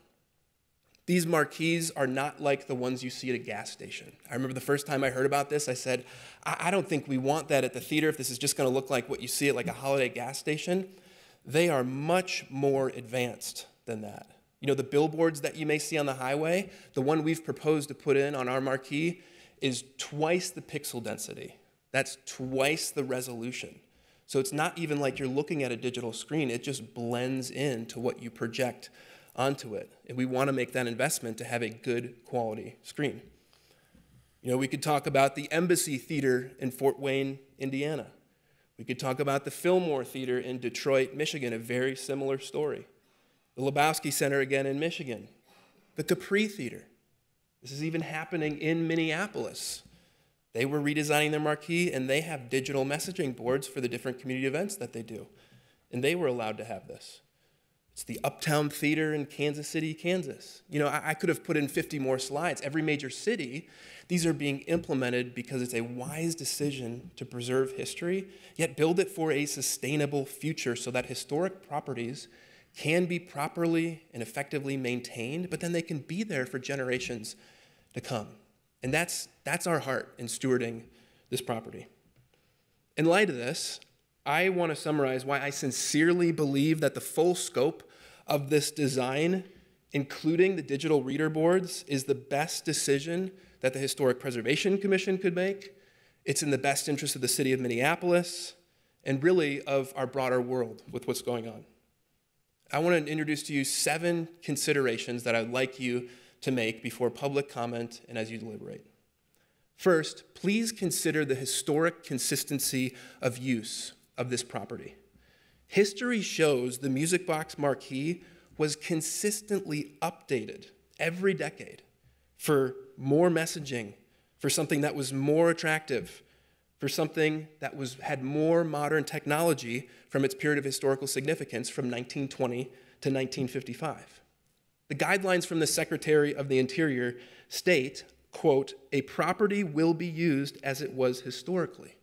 These marquees are not like the ones you see at a gas station. I remember the first time I heard about this, I said, I, I don't think we want that at the theater if this is just going to look like what you see at like a holiday gas station. They are much more advanced than that. You know, the billboards that you may see on the highway, the one we've proposed to put in on our marquee is twice the pixel density. That's twice the resolution. So it's not even like you're looking at a digital screen, it just blends into what you project onto it. And we want to make that investment to have a good quality screen. You know, we could talk about the Embassy Theater in Fort Wayne, Indiana. We could talk about the Fillmore Theater in Detroit, Michigan, a very similar story. The Lebowsky Center again in Michigan. The Capri Theater. This is even happening in Minneapolis. They were redesigning their marquee and they have digital messaging boards for the different community events that they do. And they were allowed to have this. It's the Uptown Theater in Kansas City, Kansas. You know, I, I, could have put in 50 more slides. Every major city, these are being implemented because it's a wise decision to preserve history, yet build it for a sustainable future so that historic properties can be properly and effectively maintained, but then they can be there for generations to come. And that's, that's our heart in stewarding this property. In light of this, I want to summarize why I sincerely believe that the full scope of this design, including the digital reader boards, is the best decision that the Historic Preservation Commission could make. It's in the best interest of the city of Minneapolis and really of our broader world with what's going on. I want to introduce to you seven considerations that I'd like you to make before public comment and as you deliberate. First, please consider the historic consistency of use of this property. History shows the Music Box marquee was consistently updated every decade for more messaging, for something that was more attractive, for something that was, had more modern technology from its period of historical significance from 1920 to 1955. The guidelines from the Secretary of the Interior state, quote, a property will be used as it was historically.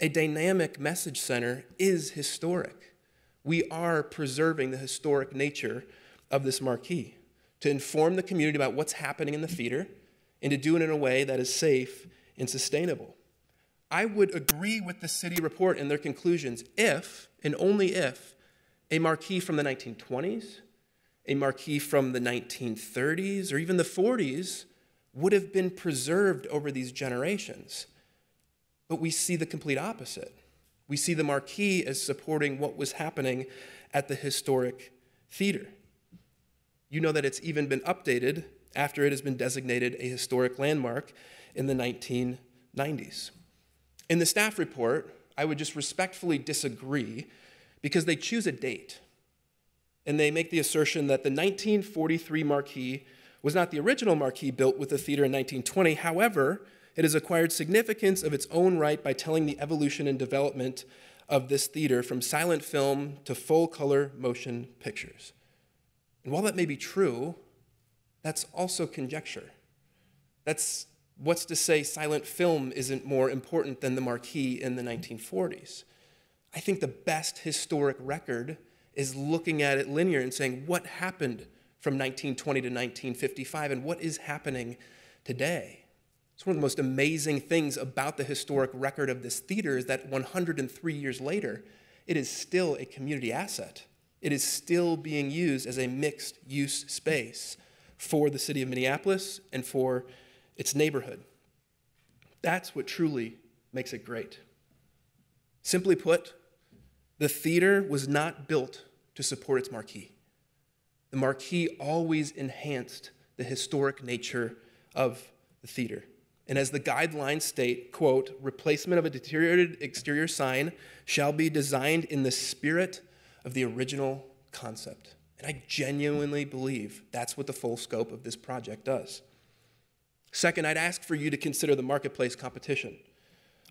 A dynamic message center is historic. We are preserving the historic nature of this marquee to inform the community about what's happening in the theater and to do it in a way that is safe and sustainable. I would agree with the city report and their conclusions if, and only if, a marquee from the 1920s, a marquee from the 1930s, or even the 40s would have been preserved over these generations. But we see the complete opposite. We see the marquee as supporting what was happening at the historic theater. You know that it's even been updated after it has been designated a historic landmark in the 1990s. In the staff report, I would just respectfully disagree because they choose a date. And they make the assertion that the 1943 marquee was not the original marquee built with the theater in 1920. However, it has acquired significance of its own right by telling the evolution and development of this theater from silent film to full color motion pictures. And while that may be true, that's also conjecture. That's what's to say silent film isn't more important than the marquee in the 1940s. I think the best historic record is looking at it linear and saying, what happened from 1920 to 1955 and what is happening today. It's one of the most amazing things about the historic record of this theater is that 103 years later, it is still a community asset. It is still being used as a mixed use space for the city of Minneapolis and for its neighborhood. That's what truly makes it great. Simply put, the theater was not built to support its marquee. The marquee always enhanced the historic nature of the theater. And as the guidelines state, quote, replacement of a deteriorated exterior sign shall be designed in the spirit of the original concept. And I genuinely believe that's what the full scope of this project does. Second, I'd ask for you to consider the marketplace competition.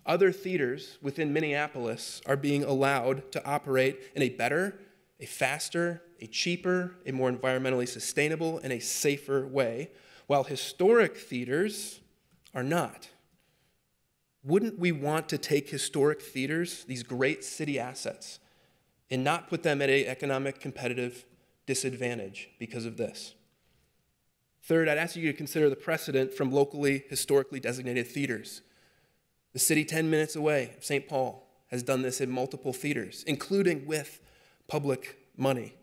Other theaters within Minneapolis are being allowed to operate in a better, a faster, a cheaper, a more environmentally sustainable, and a safer way, while historic theaters are not. Wouldn't we want to take historic theaters, these great city assets, and not put them at an economic competitive disadvantage because of this? Third, I'd ask you to consider the precedent from locally historically designated theaters. The city 10 minutes away of St. Paul has done this in multiple theaters, including with public money.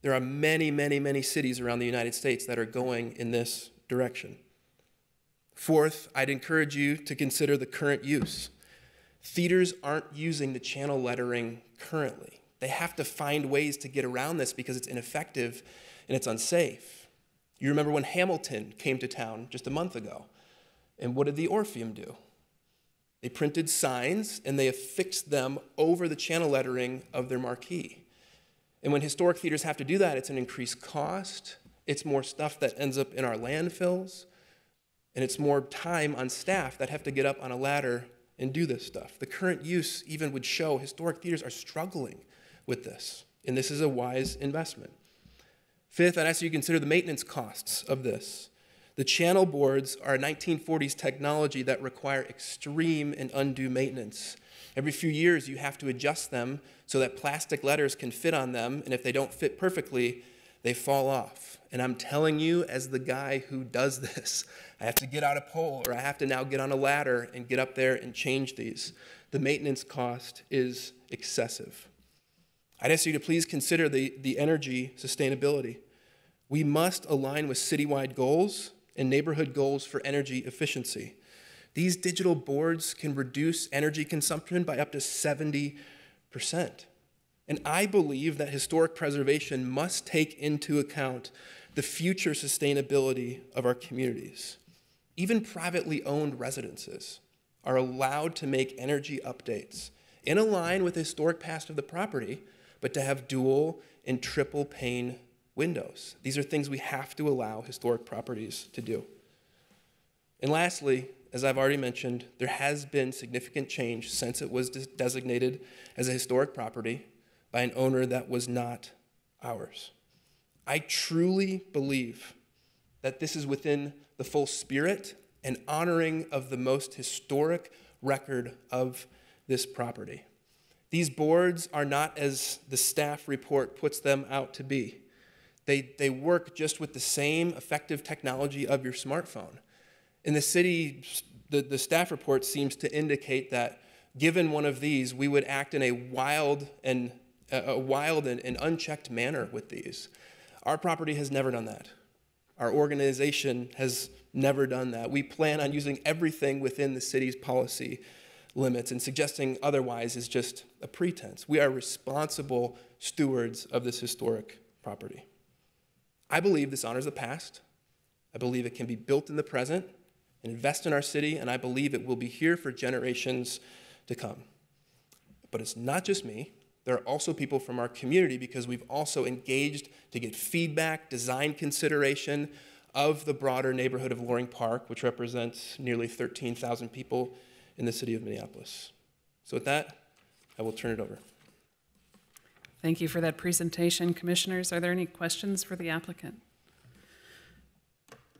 There are many, many, many cities around the United States that are going in this direction. Fourth, I'd encourage you to consider the current use. Theaters aren't using the channel lettering currently. They have to find ways to get around this because it's ineffective and it's unsafe. You remember when Hamilton came to town just a month ago, and what did the Orpheum do? They printed signs and they affixed them over the channel lettering of their marquee. And when historic theaters have to do that, it's an increased cost, it's more stuff that ends up in our landfills, and it's more time on staff that have to get up on a ladder and do this stuff. The current use even would show historic theaters are struggling with this, and this is a wise investment. Fifth, I'd ask you to consider the maintenance costs of this. The channel boards are a 1940s technology that require extreme and undue maintenance. Every few years, you have to adjust them so that plastic letters can fit on them, and if they don't fit perfectly, they fall off. And I'm telling you, as the guy who does this, I have to get out a pole or I have to now get on a ladder and get up there and change these. The maintenance cost is excessive. I'd ask you to please consider the, the energy sustainability. We must align with citywide goals and neighborhood goals for energy efficiency. These digital boards can reduce energy consumption by up to 70%. And I believe that historic preservation must take into account the future sustainability of our communities. Even privately owned residences are allowed to make energy updates in a line with the historic past of the property, but to have dual and triple pane windows. These are things we have to allow historic properties to do. And lastly, as I've already mentioned, there has been significant change since it was designated as a historic property by an owner that was not ours. I truly believe that this is within the full spirit and honoring of the most historic record of this property. These boards are not as the staff report puts them out to be. They, they work just with the same effective technology of your smartphone. In the city, the, the staff report seems to indicate that given one of these, we would act in a wild and, a wild and, and unchecked manner with these. Our property has never done that. Our organization has never done that. We plan on using everything within the city's policy limits, and suggesting otherwise is just a pretense. We are responsible stewards of this historic property. I believe this honors the past. I believe it can be built in the present and invest in our city, and I believe it will be here for generations to come. But it's not just me. There are also people from our community because we've also engaged to get feedback, design consideration of the broader neighborhood of Loring Park, which represents nearly 13,000 people in the city of Minneapolis. So, with that, I will turn it over. Thank you for that presentation, commissioners. Are there any questions for the applicant?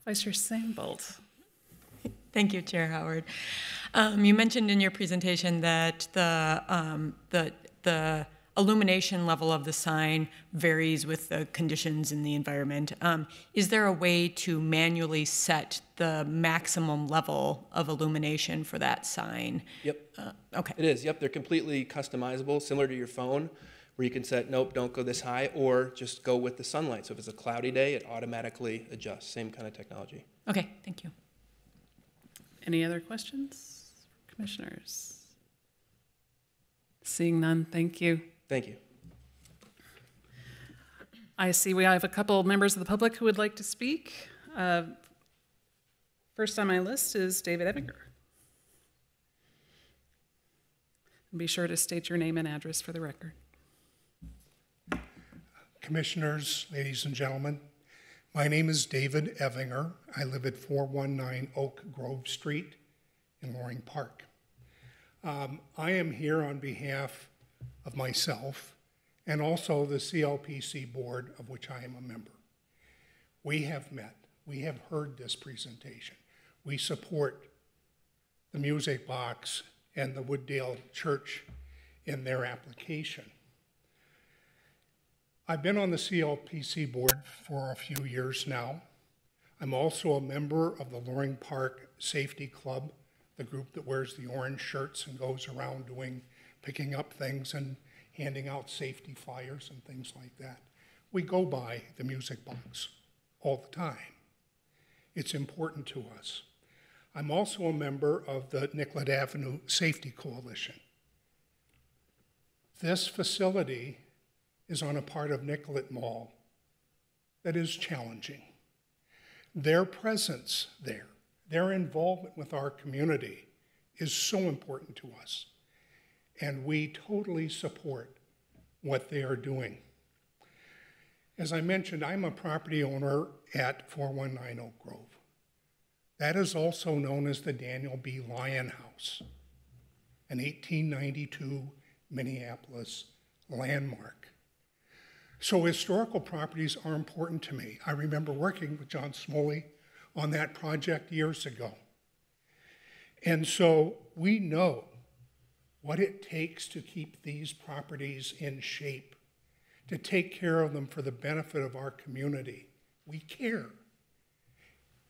Vice Chair Sandbolt. Thank you, Chair Howard. Um, you mentioned in your presentation that the, um, the, the illumination level of the sign varies with the conditions in the environment. Um, is there a way to manually set the maximum level of illumination for that sign? Yep. Uh, okay. It is, yep, they're completely customizable, similar to your phone, where you can set, nope, don't go this high, or just go with the sunlight. So if it's a cloudy day, it automatically adjusts, same kind of technology. Okay, thank you. Any other questions, commissioners? Seeing none, thank you. Thank you. I see we have a couple members of the public who would like to speak. Uh, First on my list is David Evinger. And be sure to state your name and address for the record. Commissioners, ladies and gentlemen, my name is David Evinger. I live at 419 Oak Grove Street in Loring Park. Um, I am here on behalf of myself and also the CLPC board, of which I am a member. We have met, we have heard this presentation. We support the Music Box and the Wooddale Church in their application. I've been on the CLPC board for a few years now. I'm also a member of the Loring Park Safety Club, the group that wears the orange shirts and goes around doing, picking up things and handing out safety flyers and things like that. We go by the music box all the time. It's important to us. I'm also a member of the Nicollet Avenue Safety Coalition. This facility is on a part of Nicollet Mall that is challenging. Their presence there, their involvement with our community is so important to us. And we totally support what they are doing. As I mentioned, I'm a property owner at 419 Oak Grove. That is also known as the Daniel B. Lyon House, an 1892 Minneapolis landmark. So historical properties are important to me. I remember working with John Smoley on that project years ago. And so we know what it takes to keep these properties in shape, to take care of them for the benefit of our community. We care.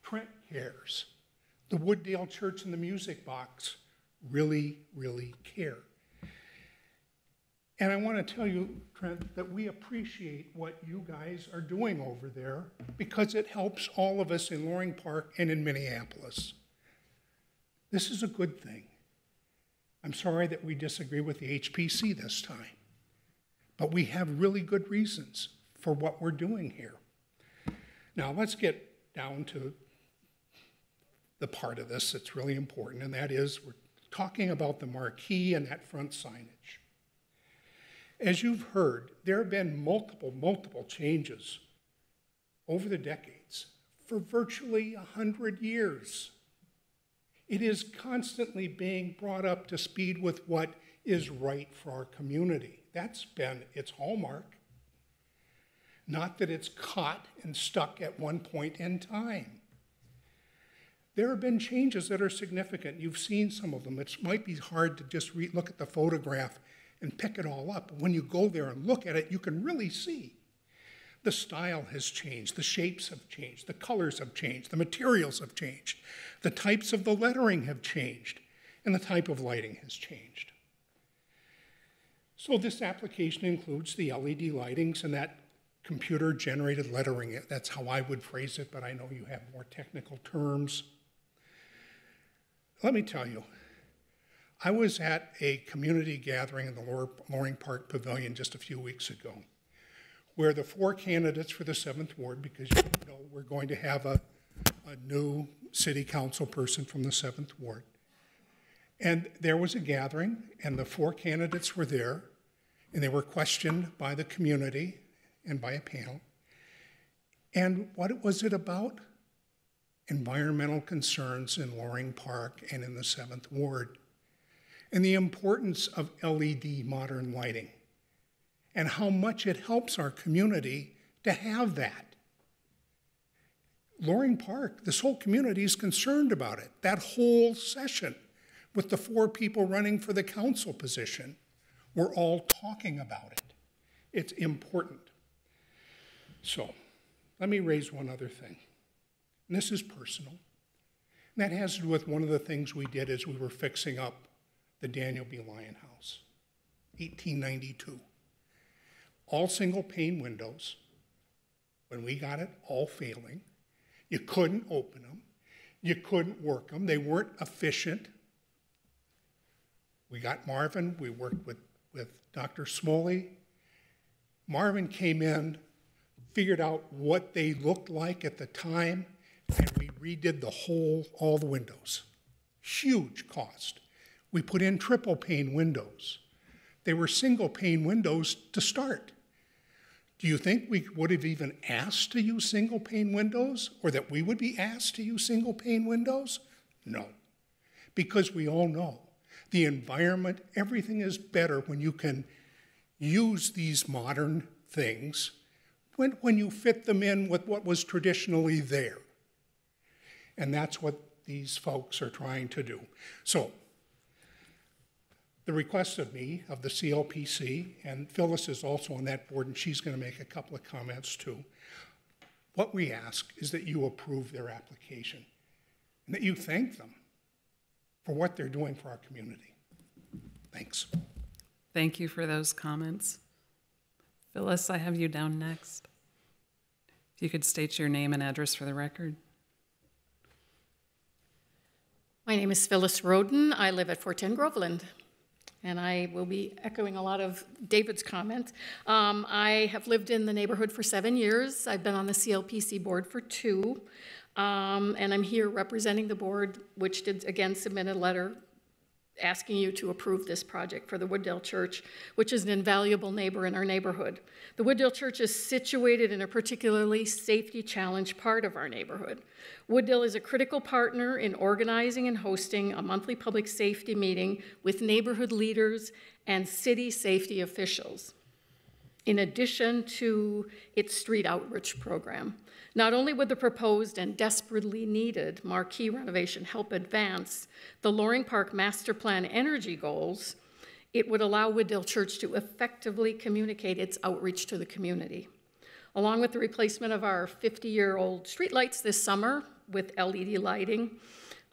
Trent cares. The Wooddale Church and the Music Box really, really care. And I want to tell you, Trent, that we appreciate what you guys are doing over there because it helps all of us in Loring Park and in Minneapolis. This is a good thing. I'm sorry that we disagree with the HPC this time, but we have really good reasons for what we're doing here. Now, let's get down to the part of this that's really important, and that is we're talking about the marquee and that front signage. As you've heard, there have been multiple, multiple changes over the decades for virtually 100 years. It is constantly being brought up to speed with what is right for our community. That's been its hallmark. Not that it's caught and stuck at one point in time. There have been changes that are significant. You've seen some of them. It might be hard to just look at the photograph and pick it all up. When you go there and look at it, you can really see the style has changed, the shapes have changed, the colors have changed, the materials have changed, the types of the lettering have changed, and the type of lighting has changed. So this application includes the LED lightings and that computer generated lettering. That's how I would phrase it, but I know you have more technical terms. Let me tell you, I was at a community gathering in the Loring Park Pavilion just a few weeks ago, where the four candidates for the seventh ward, because you know we're going to have a, a new city council person from the seventh ward. And there was a gathering, and the four candidates were there, and they were questioned by the community and by a panel. And what was it about? Environmental concerns in Loring Park and in the seventh ward, and the importance of LED modern lighting, and how much it helps our community to have that. Loring Park, this whole community is concerned about it. That whole session with the four people running for the council position we're all talking about it. It's important. So, let me raise one other thing. And this is personal. And that has to do with one of the things we did as we were fixing up the Daniel B. Lyon House, 1892. All single pane windows, when we got it, all failing. You couldn't open them. You couldn't work them. They weren't efficient. We got Marvin. We worked with, with Dr. Smoley. Marvin came in, figured out what they looked like at the time, and we redid the whole, all the windows. Huge cost. We put in triple pane windows. They were single pane windows to start. Do you think we would have even asked to use single pane windows or that we would be asked to use single pane windows? No. Because we all know the environment, everything is better when you can use these modern things when, when you fit them in with what was traditionally there. And that's what these folks are trying to do. So, the request of me, of the CLPC, and Phyllis is also on that board, and she's going to make a couple of comments too. What we ask is that you approve their application and that you thank them for what they're doing for our community. Thanks. Thank you for those comments. Phyllis, I have you down next. If you could state your name and address for the record. My name is Phyllis Roden. I live at 410 Groveland. And I will be echoing a lot of David's comments. Um, I have lived in the neighborhood for seven years. I've been on the CLPC board for two. Um, and I'm here representing the board, which did again submit a letter asking you to approve this project for the Wooddale Church, which is an invaluable neighbor in our neighborhood. The Wooddale Church is situated in a particularly safety challenged part of our neighborhood. Wooddale is a critical partner in organizing and hosting a monthly public safety meeting with neighborhood leaders and city safety officials, in addition to its street outreach program. Not only would the proposed and desperately needed marquee renovation help advance the Loring Park Master Plan energy goals, it would allow Wooddale Church to effectively communicate its outreach to the community. Along with the replacement of our 50-year-old streetlights this summer with LED lighting,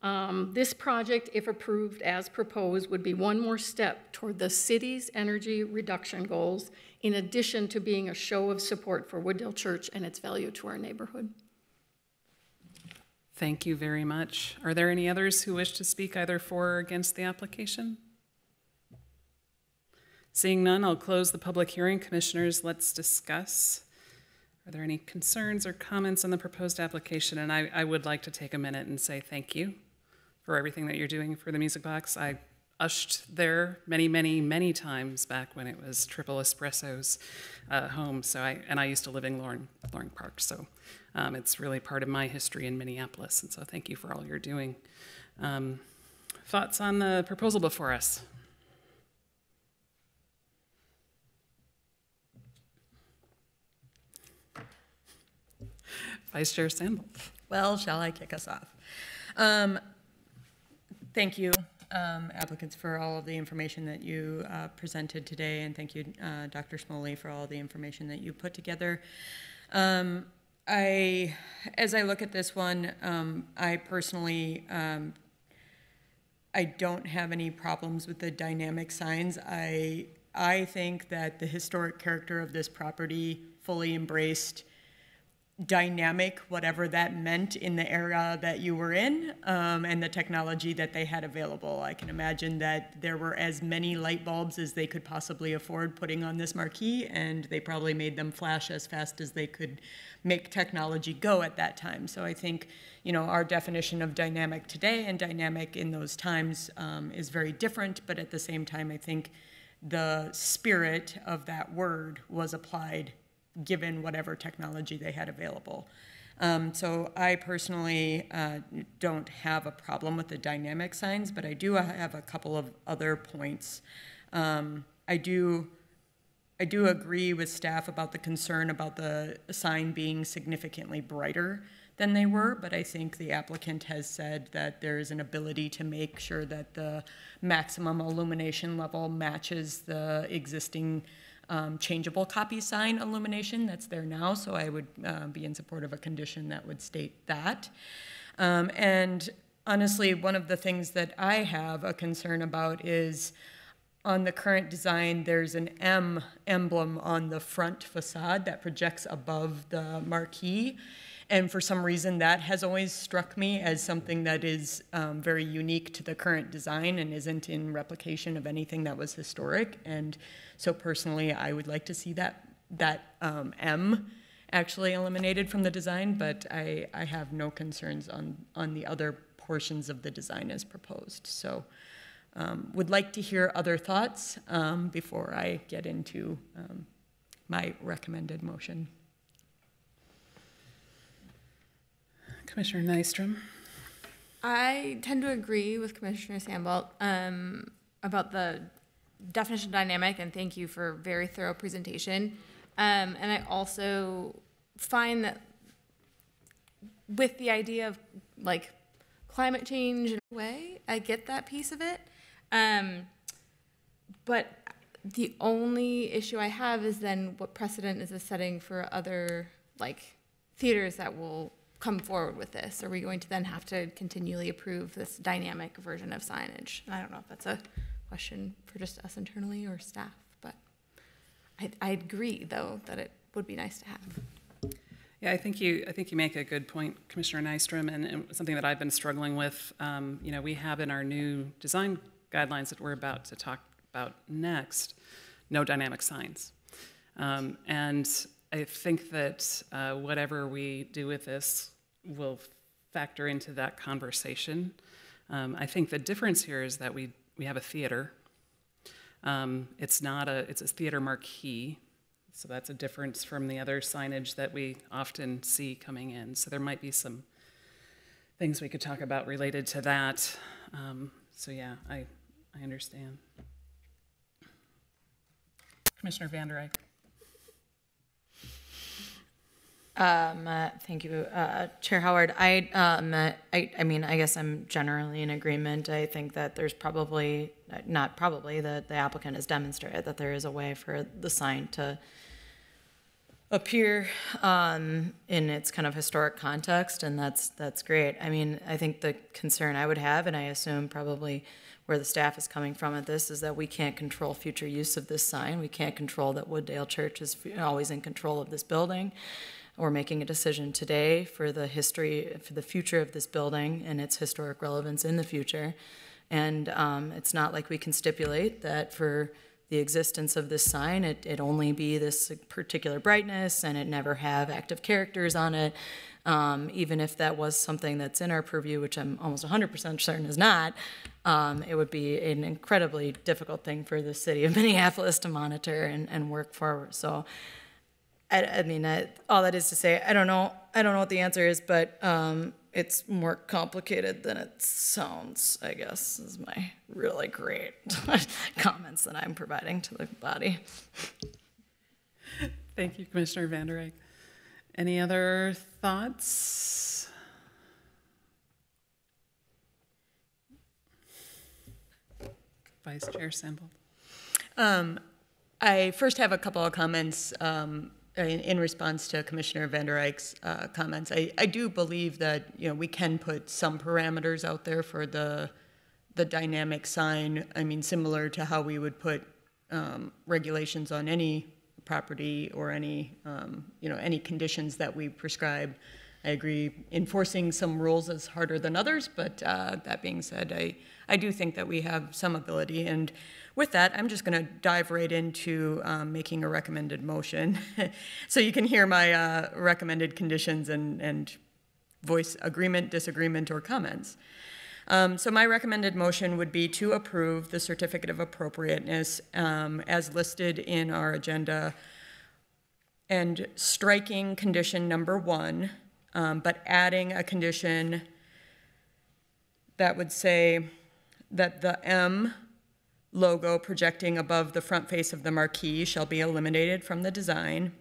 um, this project, if approved as proposed, would be one more step toward the city's energy reduction goals in addition to being a show of support for Wooddale Church and its value to our neighborhood. Thank you very much. Are there any others who wish to speak either for or against the application? Seeing none, I'll close the public hearing. Commissioners, let's discuss. Are there any concerns or comments on the proposed application? And I, I would like to take a minute and say thank you for everything that you're doing for the Music Box. I ushed there many, many, many times back when it was Triple Espresso's uh, home. So I and I used to live in Loring, Loring Park. So um, it's really part of my history in Minneapolis. And so thank you for all you're doing. Um, thoughts on the proposal before us? Vice Chair Sandel. Well, shall I kick us off? Um, thank you, um, applicants, for all of the information that you uh, presented today, and thank you, uh, Dr. Smoley, for all the information that you put together. Um, I, as I look at this one, um, I personally, um, I don't have any problems with the dynamic signs. I, I think that the historic character of this property fully embraced dynamic, whatever that meant in the era that you were in, um, and the technology that they had available. I can imagine that there were as many light bulbs as they could possibly afford putting on this marquee, and they probably made them flash as fast as they could make technology go at that time. So I think, you know, our definition of dynamic today and dynamic in those times um, is very different, but at the same time, I think the spirit of that word was applied given whatever technology they had available. Um, so I personally uh, don't have a problem with the dynamic signs, but I do have a couple of other points. Um, I do I do agree with staff about the concern about the sign being significantly brighter than they were, but I think the applicant has said that there is an ability to make sure that the maximum illumination level matches the existing um, changeable copy sign illumination that's there now, so I would uh, be in support of a condition that would state that. Um, and honestly, one of the things that I have a concern about is on the current design, there's an M emblem on the front facade that projects above the marquee. And for some reason, that has always struck me as something that is um, very unique to the current design and isn't in replication of anything that was historic. And so personally, I would like to see that, that um, M actually eliminated from the design, but I, I have no concerns on, on the other portions of the design as proposed. So um, would like to hear other thoughts um, before I get into um, my recommended motion. Commissioner Nystrom? I tend to agree with Commissioner Sambolt um, about the definition of dynamic, and thank you for a very thorough presentation. Um, and I also find that with the idea of like climate change in a way, I get that piece of it. Um, but the only issue I have is then what precedent is this setting for other like theaters that will come forward with this? Are we going to then have to continually approve this dynamic version of signage? And I don't know if that's a question for just us internally or staff, but I, I agree though that it would be nice to have. Yeah, I think you, I think you make a good point, Commissioner Nystrom, and, and something that I've been struggling with. Um, you know, we have in our new design guidelines that we're about to talk about next, no dynamic signs. Um, and I think that uh, whatever we do with this will factor into that conversation. Um, I think the difference here is that we, we have a theater. Um, it's not a, it's a theater marquee. So that's a difference from the other signage that we often see coming in. So there might be some things we could talk about related to that. Um, so yeah, I, I understand. Commissioner Vander Eyck. Um, uh, thank you, uh, Chair Howard. I, um, uh, I, I mean, I guess I'm generally in agreement. I think that there's probably, not probably, that the applicant has demonstrated that there is a way for the sign to appear um, in its kind of historic context, and that's that's great. I mean, I think the concern I would have, and I assume probably where the staff is coming from at this, is that we can't control future use of this sign. We can't control that Wooddale Church is always in control of this building. We're making a decision today for the history, for the future of this building and its historic relevance in the future. And um, it's not like we can stipulate that for the existence of this sign, it, it only be this particular brightness and it never have active characters on it. Um, even if that was something that's in our purview, which I'm almost 100% certain is not, um, it would be an incredibly difficult thing for the city of Minneapolis to monitor and, and work forward. So I, I mean, I, all that is to say, I don't know. I don't know what the answer is, but um, it's more complicated than it sounds. I guess is my really great comments that I'm providing to the body. Thank you, Commissioner Vander Eyck. Any other thoughts? Vice Chair Sample. Um, I first have a couple of comments um, in, in, response to Commissioner Vander Eyck's uh, comments. I, I do believe that you know we can put some parameters out there for the the dynamic sign. I mean, similar to how we would put um, regulations on any property or any um, you know any conditions that we prescribe. I agree. Enforcing some rules is harder than others, but uh, that being said, I I do think that we have some ability and with that, I'm just going to dive right into um, making a recommended motion. so you can hear my uh, recommended conditions and, and voice agreement, disagreement, or comments. Um, so my recommended motion would be to approve the certificate of appropriateness um, as listed in our agenda and striking condition number one, um, but adding a condition that would say that the M logo projecting above the front face of the marquee shall be eliminated from the design.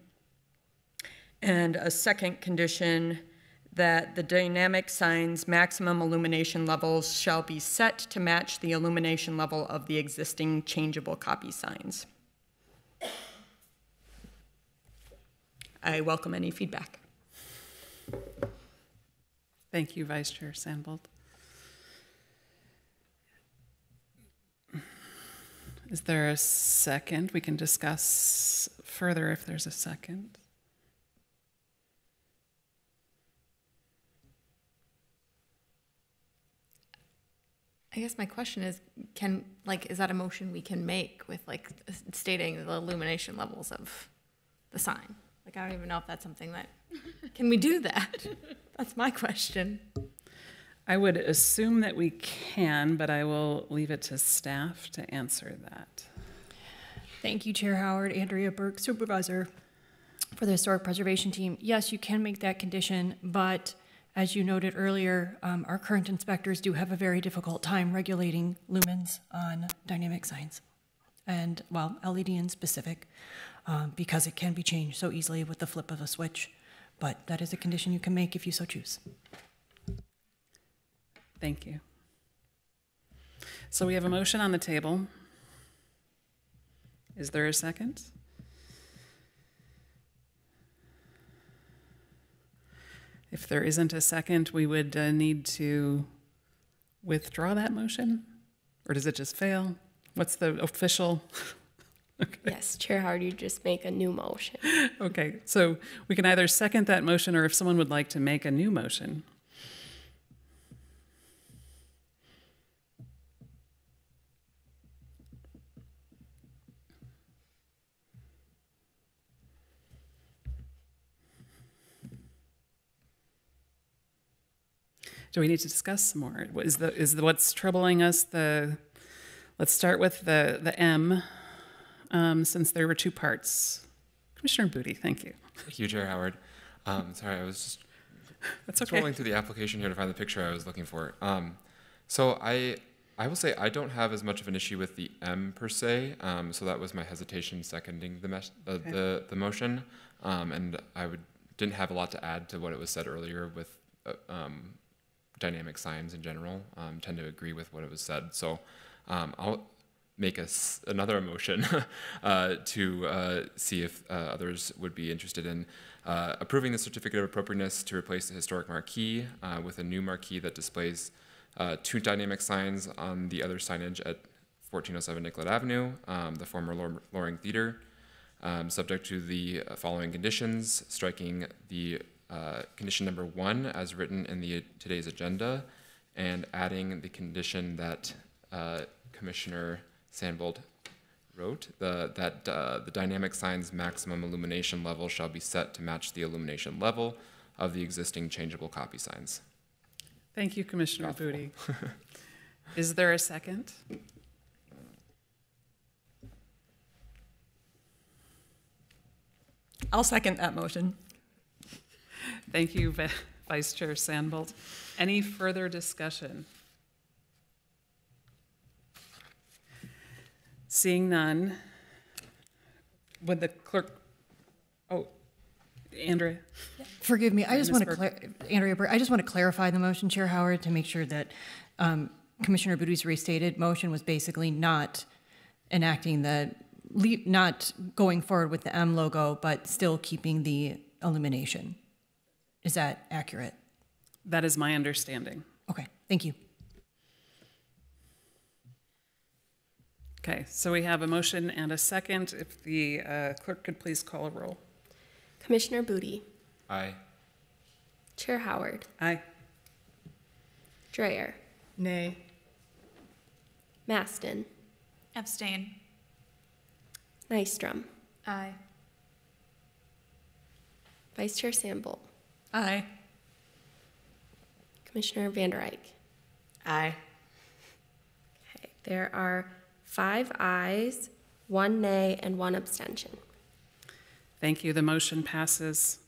And a second condition that the dynamic sign's maximum illumination levels shall be set to match the illumination level of the existing changeable copy signs. I welcome any feedback. Thank you, Vice Chair Sandbold. Is there a second? We can discuss further if there's a second. I guess my question is, can, like, is that a motion we can make with like stating the illumination levels of the sign? Like, I don't even know if that's something that, can we do that? That's my question. I would assume that we can, but I will leave it to staff to answer that. Thank you, Chair Howard. Andrea Burke, Supervisor for the Historic Preservation Team. Yes, you can make that condition, but as you noted earlier, um, our current inspectors do have a very difficult time regulating lumens on dynamic signs. And, well, LED in specific, um, because it can be changed so easily with the flip of a switch. But that is a condition you can make if you so choose. Thank you. So we have a motion on the table. Is there a second? If there isn't a second, we would uh, need to withdraw that motion? Or does it just fail? What's the official? Yes, Chair Howard, you just make a new motion. Okay, so we can either second that motion or if someone would like to make a new motion. Do we need to discuss some more? Is the, is the, what's troubling us the, let's start with the, the M, um, since there were two parts. Commissioner Booty, thank you. Thank you, Chair Howard. Um, sorry, I was just That's okay. scrolling through the application here to find the picture I was looking for. Um, so I, I will say I don't have as much of an issue with the M per se. Um, so that was my hesitation seconding the mes- uh, Okay. the the motion, um, and I would didn't have a lot to add to what it was said earlier with uh, um, dynamic signs in general. Um, tend to agree with what it was said. So um, I'll make another motion uh, to uh, see if uh, others would be interested in uh, approving the certificate of appropriateness to replace the historic marquee uh, with a new marquee that displays uh, two dynamic signs on the other signage at 1407 Nicollet Avenue, um, the former Loring Theater, um, subject to the following conditions, striking the uh, condition number one as written in the today's agenda, and adding the condition that uh, Commissioner Sandbold wrote, the, that uh, the dynamic sign's maximum illumination level shall be set to match the illumination level of the existing changeable copy signs. Thank you, Commissioner Booty. Is there a second? I'll second that motion. Thank you, Vi- Vice Chair Sandbolt. Any further discussion? Seeing none, would the clerk, oh, Andrea? Forgive me, I just want to, Andrea, Burke, I just want to clarify the motion, Chair Howard, to make sure that um, Commissioner Booty's restated motion was basically not enacting the, le- not going forward with the M logo, but still keeping the illumination. Is that accurate? That is my understanding. Okay, thank you. Okay, so we have a motion and a second. If the uh, clerk could please call a roll. Commissioner Booty, Aye. Chair Howard, Aye. Dreyer, Nay. Maston, Abstain. Nystrom, Aye. Vice Chair Sample, Aye. Commissioner Vander Eyck. Aye. Okay, there are five ayes, one nay, and one abstention. Thank you. The motion passes.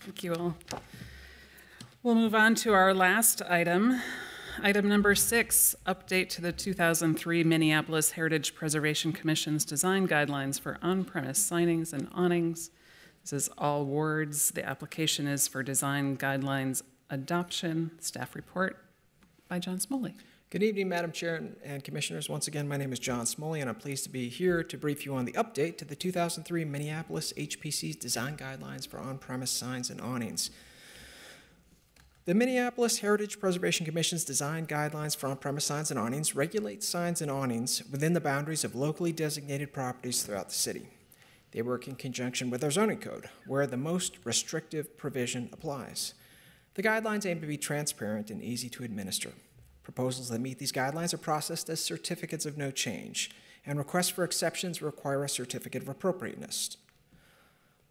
Thank you all. We'll move on to our last item. Item number six, update to the 2003 Minneapolis Heritage Preservation Commission's design guidelines for on-premise signings and awnings. This is all wards. The application is for design guidelines adoption. Staff report. by John Smoley. Good evening, Madam Chair and- Commissioners. Once again, my name is John Smoley, and I'm pleased to be here to brief you on the update to the 2003 Minneapolis HPC's design guidelines for on-premise signs and awnings. The Minneapolis Heritage Preservation Commission's design guidelines for on-premise signs and awnings regulate signs and awnings within the boundaries of locally designated properties throughout the city. They work in conjunction with our zoning code, where the most restrictive provision applies. The guidelines aim to be transparent and easy to administer. Proposals that meet these guidelines are processed as certificates of no change, and requests for exceptions require a certificate of appropriateness.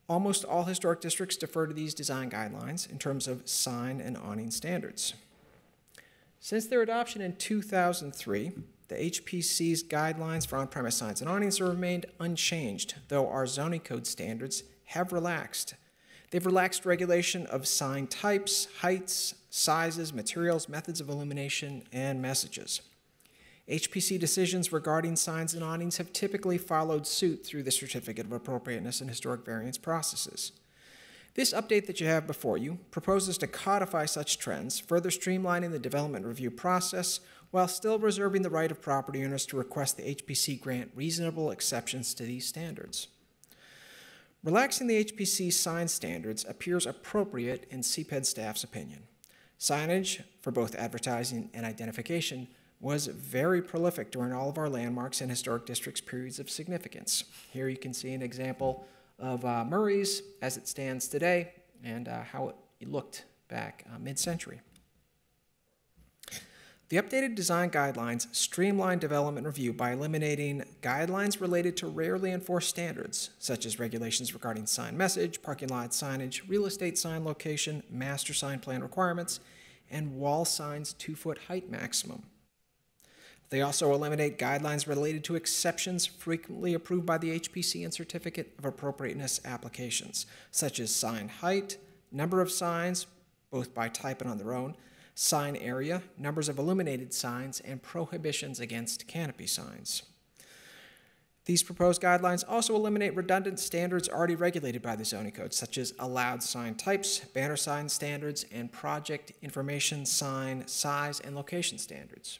Almost all historic districts defer to these design guidelines in terms of sign and awning standards. Since their adoption in 2003, the HPC's guidelines for on-premise signs and awnings have remained unchanged, though our zoning code standards have relaxed. They've relaxed regulation of sign types, heights, sizes, materials, methods of illumination, and messages. HPC decisions regarding signs and awnings have typically followed suit through the Certificate of Appropriateness and Historic Variance processes. This update that you have before you proposes to codify such trends, further streamlining the development review process while still reserving the right of property owners to request the HPC grant reasonable exceptions to these standards. Relaxing the HPC sign standards appears appropriate in CPED staff's opinion. Signage for both advertising and identification was very prolific during all of our landmarks and historic districts periods of significance. Here you can see an example of uh, Murray's as it stands today and uh, how it looked back uh, mid-century. The updated design guidelines streamline development review by eliminating guidelines related to rarely enforced standards, such as regulations regarding sign message, parking lot signage, real estate sign location, master sign plan requirements, and wall signs two foot height maximum. They also eliminate guidelines related to exceptions frequently approved by the HPC and Certificate of Appropriateness applications, such as sign height, number of signs, both by type and on their own, sign area, numbers of illuminated signs, and prohibitions against canopy signs. These proposed guidelines also eliminate redundant standards already regulated by the zoning code, such as allowed sign types, banner sign standards, and project information sign size and location standards.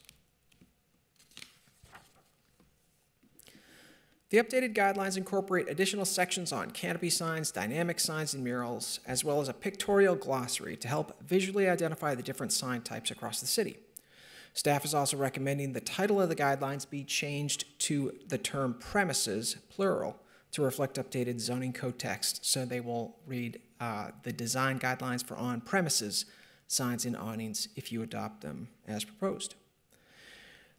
The updated guidelines incorporate additional sections on canopy signs, dynamic signs, and murals, as well as a pictorial glossary to help visually identify the different sign types across the city. Staff is also recommending the title of the guidelines be changed to the term premises, plural, to reflect updated zoning code text, so they will read uh, the design guidelines for on premises signs and awnings if you adopt them as proposed.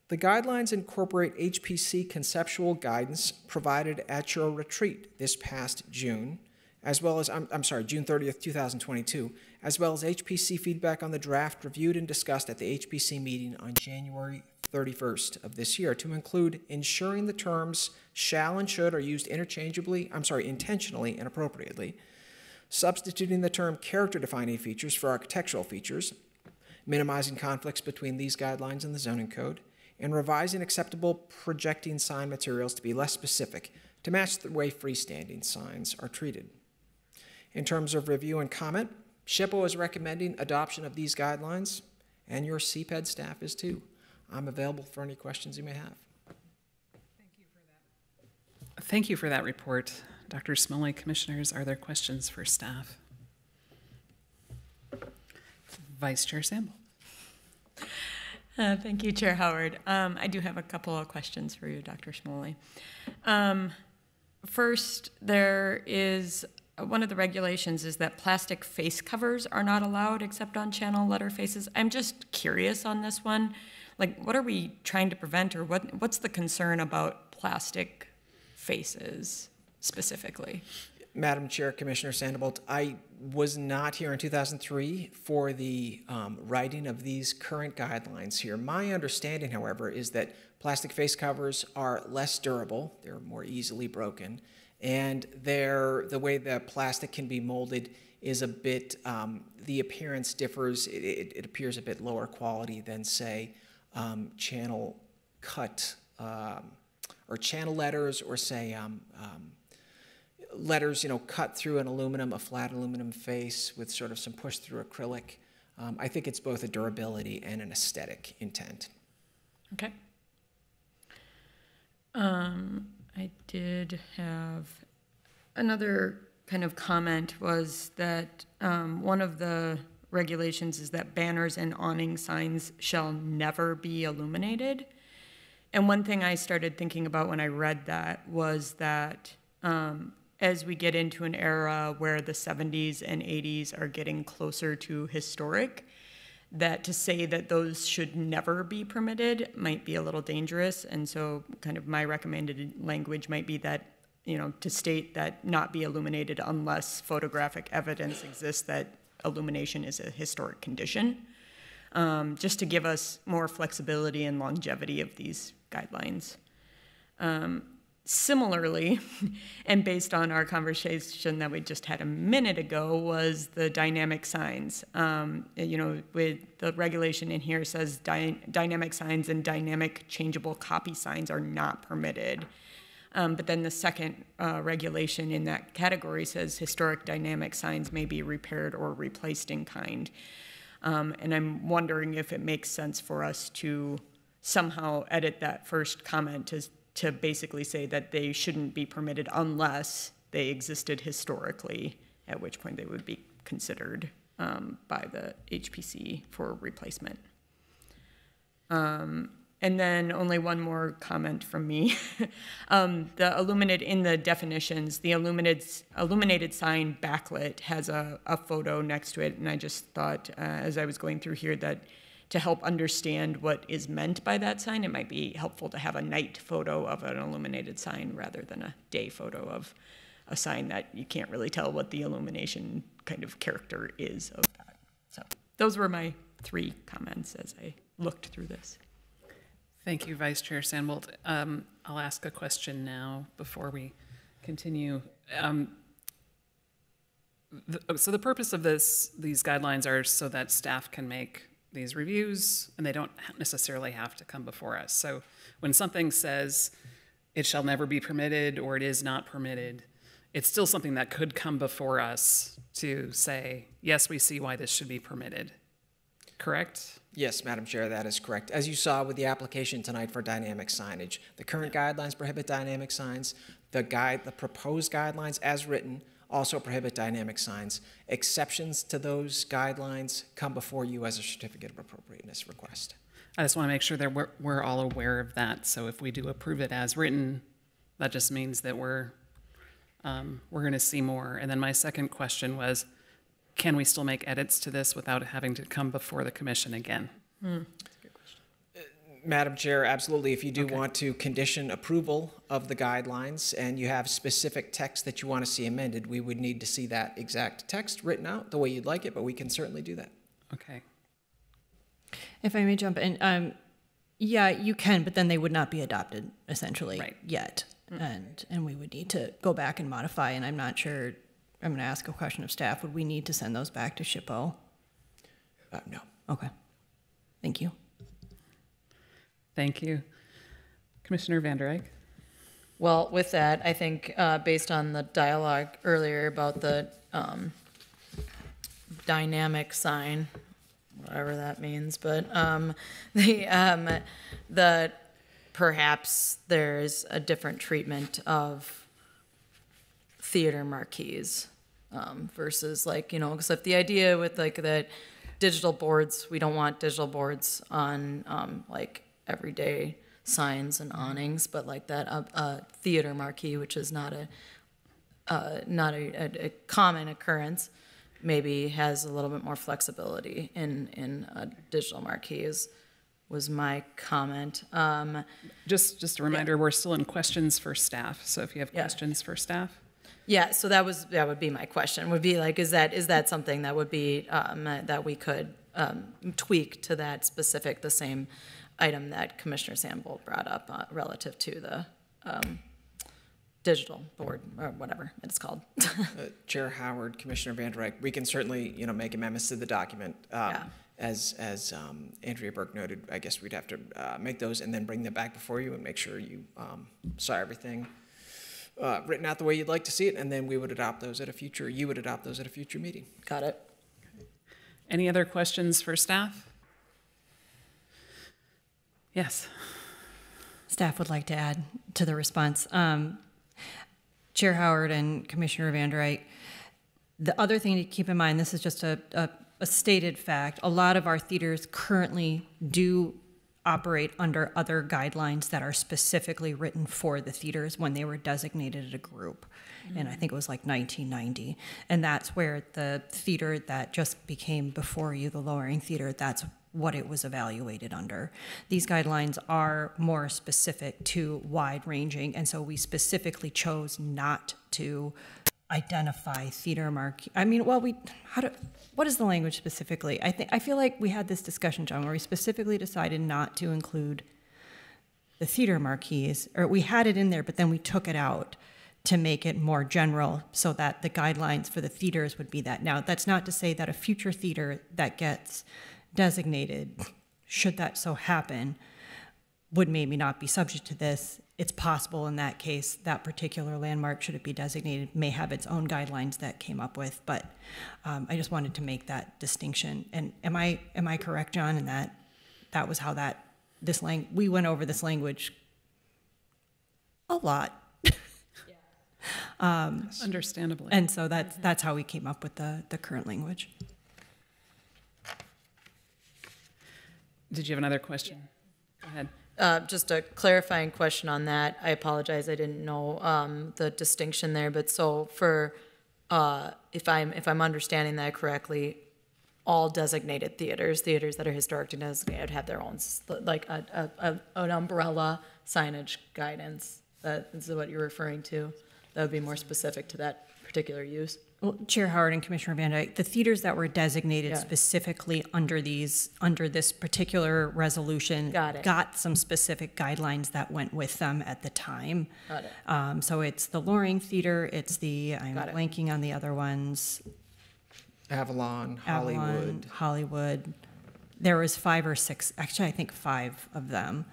The guidelines incorporate HPC conceptual guidance provided at your retreat this past June, as well as, I'm, I'm sorry, June 30th, 2022, as well as HPC feedback on the draft reviewed and discussed at the HPC meeting on January 31st of this year to include ensuring the terms shall and should are used interchangeably, I'm sorry, intentionally and appropriately, substituting the term character defining features for architectural features, minimizing conflicts between these guidelines and the zoning code, and revising acceptable projecting sign materials to be less specific to match the way freestanding signs are treated. In terms of review and comment, SHPO is recommending adoption of these guidelines, and your CPED staff is too. I'm available for any questions you may have. Thank you for that Thank you for that report, Dr. Smoley. Commissioners, are there questions for staff? Vice Chair Sample. Uh, thank you, Chair Howard. Um, I do have a couple of questions for you, Dr. Smoley. Um, first, there is one of the regulations is that plastic face covers are not allowed except on channel letter faces. I'm just curious on this one. Like, what are we trying to prevent, or what, what's the concern about plastic faces specifically? Madam Chair, Commissioner Sandoval, I was not here in 2003 for the um, writing of these current guidelines here. My understanding, however, is that plastic face covers are less durable, they're more easily broken, and they're, the way the plastic can be molded is a bit, um, the appearance differs, it, it, it, appears a bit lower quality than, say, um, channel cut um, or channel letters or, say, um, um, letters, you know, cut through an aluminum, a flat aluminum face with sort of some push through acrylic. Um, I think it's both a durability and an aesthetic intent. Okay. Um, I did have another kind of comment was that um, one of the regulations is that banners and awning signs shall never be illuminated. And one thing I started thinking about when I read that was that um, as we get into an era where the 70s and 80s are getting closer to historic, that to say that those should never be permitted might be a little dangerous. And so, kind of, my recommended language might be that, you know, to state that not be illuminated unless photographic evidence exists that illumination is a historic condition, um, just to give us more flexibility and longevity of these guidelines. Um, similarly, and based on our conversation that we just had a minute ago, was the dynamic signs. Um, you know, with the regulation in here says dy dynamic signs and dynamic changeable copy signs are not permitted. Um, but then the second uh, regulation in that category says historic dynamic signs may be repaired or replaced in kind. Um, and I'm wondering if it makes sense for us to somehow edit that first comment to, to basically say that they shouldn't be permitted unless they existed historically, at which point they would be considered um, by the HPC for replacement. Um, and then only one more comment from me. um, the illuminated, in the definitions, the illuminated, illuminated sign backlit has a, a photo next to it. And I just thought, uh, as I was going through here, that to help understand what is meant by that sign, it might be helpful to have a night photo of an illuminated sign rather than a day photo of a sign that you can't really tell what the illumination kind of character is of that. So those were my three comments as I looked through this. Thank you, Vice Chair Sandbolt. Um, I'll ask a question now before we continue. Um, the, so the purpose of this, these guidelines are so that staff can make these reviews and they don't necessarily have to come before us. So when something says it shall never be permitted or it is not permitted, it's still something that could come before us to say, yes, we see why this should be permitted. Correct? Yes, Madam Chair, that is correct. As you saw with the application tonight for dynamic signage, the current guidelines prohibit dynamic signs. The guide, the proposed guidelines as written also prohibit dynamic signs. Exceptions to those guidelines come before you as a certificate of appropriateness request. I just want to make sure that we're, we're all aware of that. So if we do approve it as written, that just means that we're um, we're going to see more. And then my second question was, can we still make edits to this without having to come before the commission again? Hmm. Madam Chair, absolutely. If you do okay. want to condition approval of the guidelines and you have specific text that you want to see amended, we would need to see that exact text written out the way you'd like it, but we can certainly do that. Okay. If I may jump in, um, yeah, you can, but then they would not be adopted essentially right. yet, mm. and and we would need to go back and modify. And I'm not sure. I'm going to ask a question of staff. Would we need to send those back to SHPO? Uh, no. Okay. Thank you. Thank you. Commissioner Vander Eyck. Well, with that, I think uh, based on the dialogue earlier about the um, dynamic sign, whatever that means, but um, the um, the perhaps there's a different treatment of theater marquees um, versus like you know because if the idea with like that digital boards we don't want digital boards on um, like everyday signs and awnings, but like that uh, uh, theater marquee, which is not a uh, not a, a, a, common occurrence, maybe has a little bit more flexibility in in a digital marquees. Was my comment. Um, just just a reminder, yeah. we're still in questions for staff. So if you have questions for staff. Yeah, so that was that would be my question. Would be like, is that is that something that would be um, that we could um, tweak to that specific the same item that Commissioner Sandbolt brought up uh, relative to the um, digital board or whatever it's called. uh, Chair Howard, Commissioner Vander Eyck, we can certainly you know make amendments to the document. Um, yeah. As as um, Andrea Burke noted, I guess we'd have to uh, make those and then bring them back before you and make sure you um, saw everything uh, written out the way you'd like to see it, and then we would adopt those at a future. You would adopt those at a future meeting. Got it. Any other questions for staff? Yes. Staff would like to add to the response. Um, Chair Howard and Commissioner Van Eyck, the other thing to keep in mind, this is just a, a, a stated fact, a lot of our theaters currently do operate under other guidelines that are specifically written for the theaters when they were designated a group. And I think it was like 1990. And that's where the theater that just became before you, the Loring Theater, that's what it was evaluated under. These guidelines are more specific to wide ranging, and so we specifically chose not to identify theater mark. I mean, well, we how do what is the language specifically? I think I feel like we had this discussion, John, where we specifically decided not to include the theater marquees, or we had it in there, but then we took it out to make it more general so that the guidelines for the theaters would be that. Now, that's not to say that a future theater that gets designated, should that so happen, would maybe not be subject to this. It's possible in that case that particular landmark, should it be designated, may have its own guidelines that came up with. But um, I just wanted to make that distinction. And am I am I correct, John, in that that was how that this lang we went over this language a lot. um, Understandably. And so that's that's how we came up with the the current language. Did you have another question? Go ahead. Uh, just a clarifying question on that. I apologize, I didn't know um, the distinction there, but so for, uh, if I'm, if I'm understanding that correctly, all designated theaters, theaters that are historically designated have their own, like a, a, a- an umbrella signage guidance. That is what you're referring to? That would be more specific to that particular use? Well, Chair Howard and Commissioner Van Dyke, the theaters that were designated Yeah. specifically under these, under this particular resolution. Got. Got some specific guidelines that went with them at the time. Got it. Um, so it's the Loring Theater, it's the, I'm Got it. blanking on the other ones. Avalon, Avalon, Hollywood. Hollywood. There was five or six, actually, I think five of them.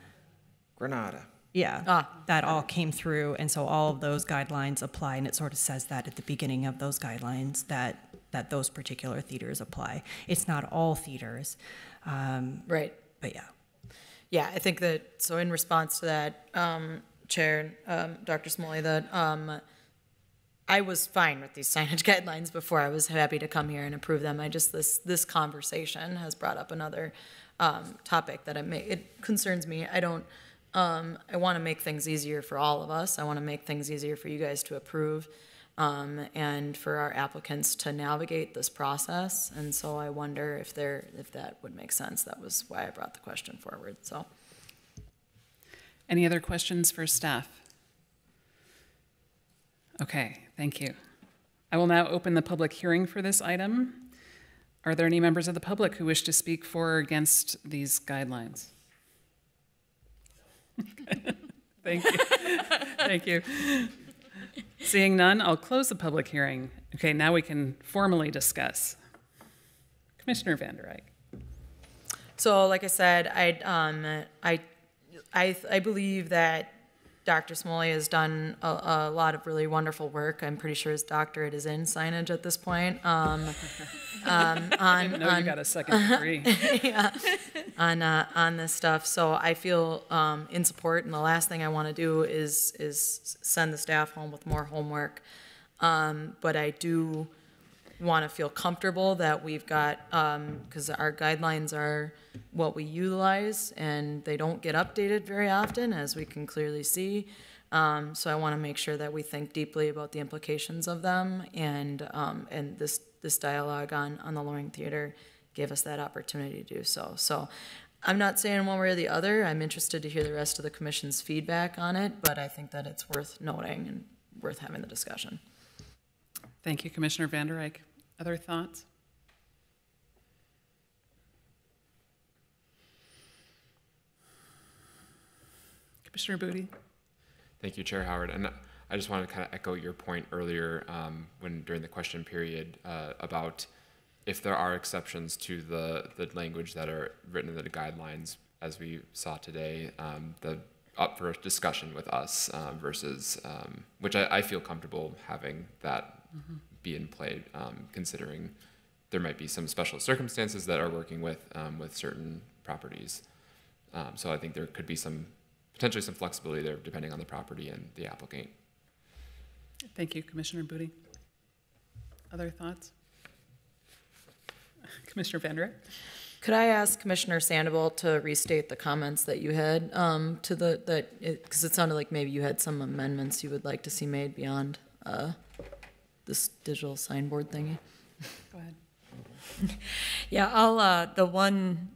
Granada. Yeah, Ah, that all came through, and so all of those guidelines apply, and it sort of says that at the beginning of those guidelines, that, that those particular theaters apply. It's not all theaters, um, Right. but yeah. Yeah, I think that, so in response to that, um, Chair, um, Dr. Smoley, that, um, I was fine with these signage guidelines before. I was happy to come here and approve them. I just, this, this conversation has brought up another, um, topic that I may, it concerns me. I don't, um, I want to make things easier for all of us. I want to make things easier for you guys to approve, um, and for our applicants to navigate this process. And so I wonder if there, if that would make sense. That was why I brought the question forward, so. Any other questions for staff? Okay, thank you. I will now open the public hearing for this item. Are there any members of the public who wish to speak for or against these guidelines? Thank you. Thank you. Seeing none, I'll close the public hearing. Okay, now we can formally discuss. Commissioner Vander Eyck. So, like I said, I, um, I, I, I believe that Dr. Smoley has done a, a lot of really wonderful work. I'm pretty sure his doctorate is in signage at this point. Um, um, on, Didn't know you got a second degree. yeah, on uh, on this stuff. So I feel um, in support, and the last thing I want to do is is send the staff home with more homework. Um, but I do want to feel comfortable that we've got because our guidelines are what we utilize, and they don't get updated very often, as we can clearly see. Um, so I want to make sure that we think deeply about the implications of them, and um, and this this dialogue on on the Loring Theater gave us that opportunity to do so. So I'm not saying one way or the other. I'm interested to hear the rest of the commission's feedback on it, but I think that it's worth noting and worth having the discussion. Thank you, Commissioner Vander Eyck. Other thoughts? Commissioner Booty? Thank you, Chair Howard. And I just want to kind of echo your point earlier um, when during the question period uh, about if there are exceptions to the, the language that are written in the guidelines, as we saw today, um, the up for discussion with us uh, versus um, which I, I feel comfortable having that be in play, um, considering there might be some special circumstances that are working with um, with certain properties. Um, so I think there could be some potentially some flexibility there depending on the property and the applicant. Thank you, Commissioner Booty. Other thoughts? Commissioner Van Der Eyck? Could I ask Commissioner Sandoval to restate the comments that you had um, to the, that, because it sounded like maybe you had some amendments you would like to see made beyond uh, this digital signboard thingy? Go ahead. Yeah, I'll, uh, the one,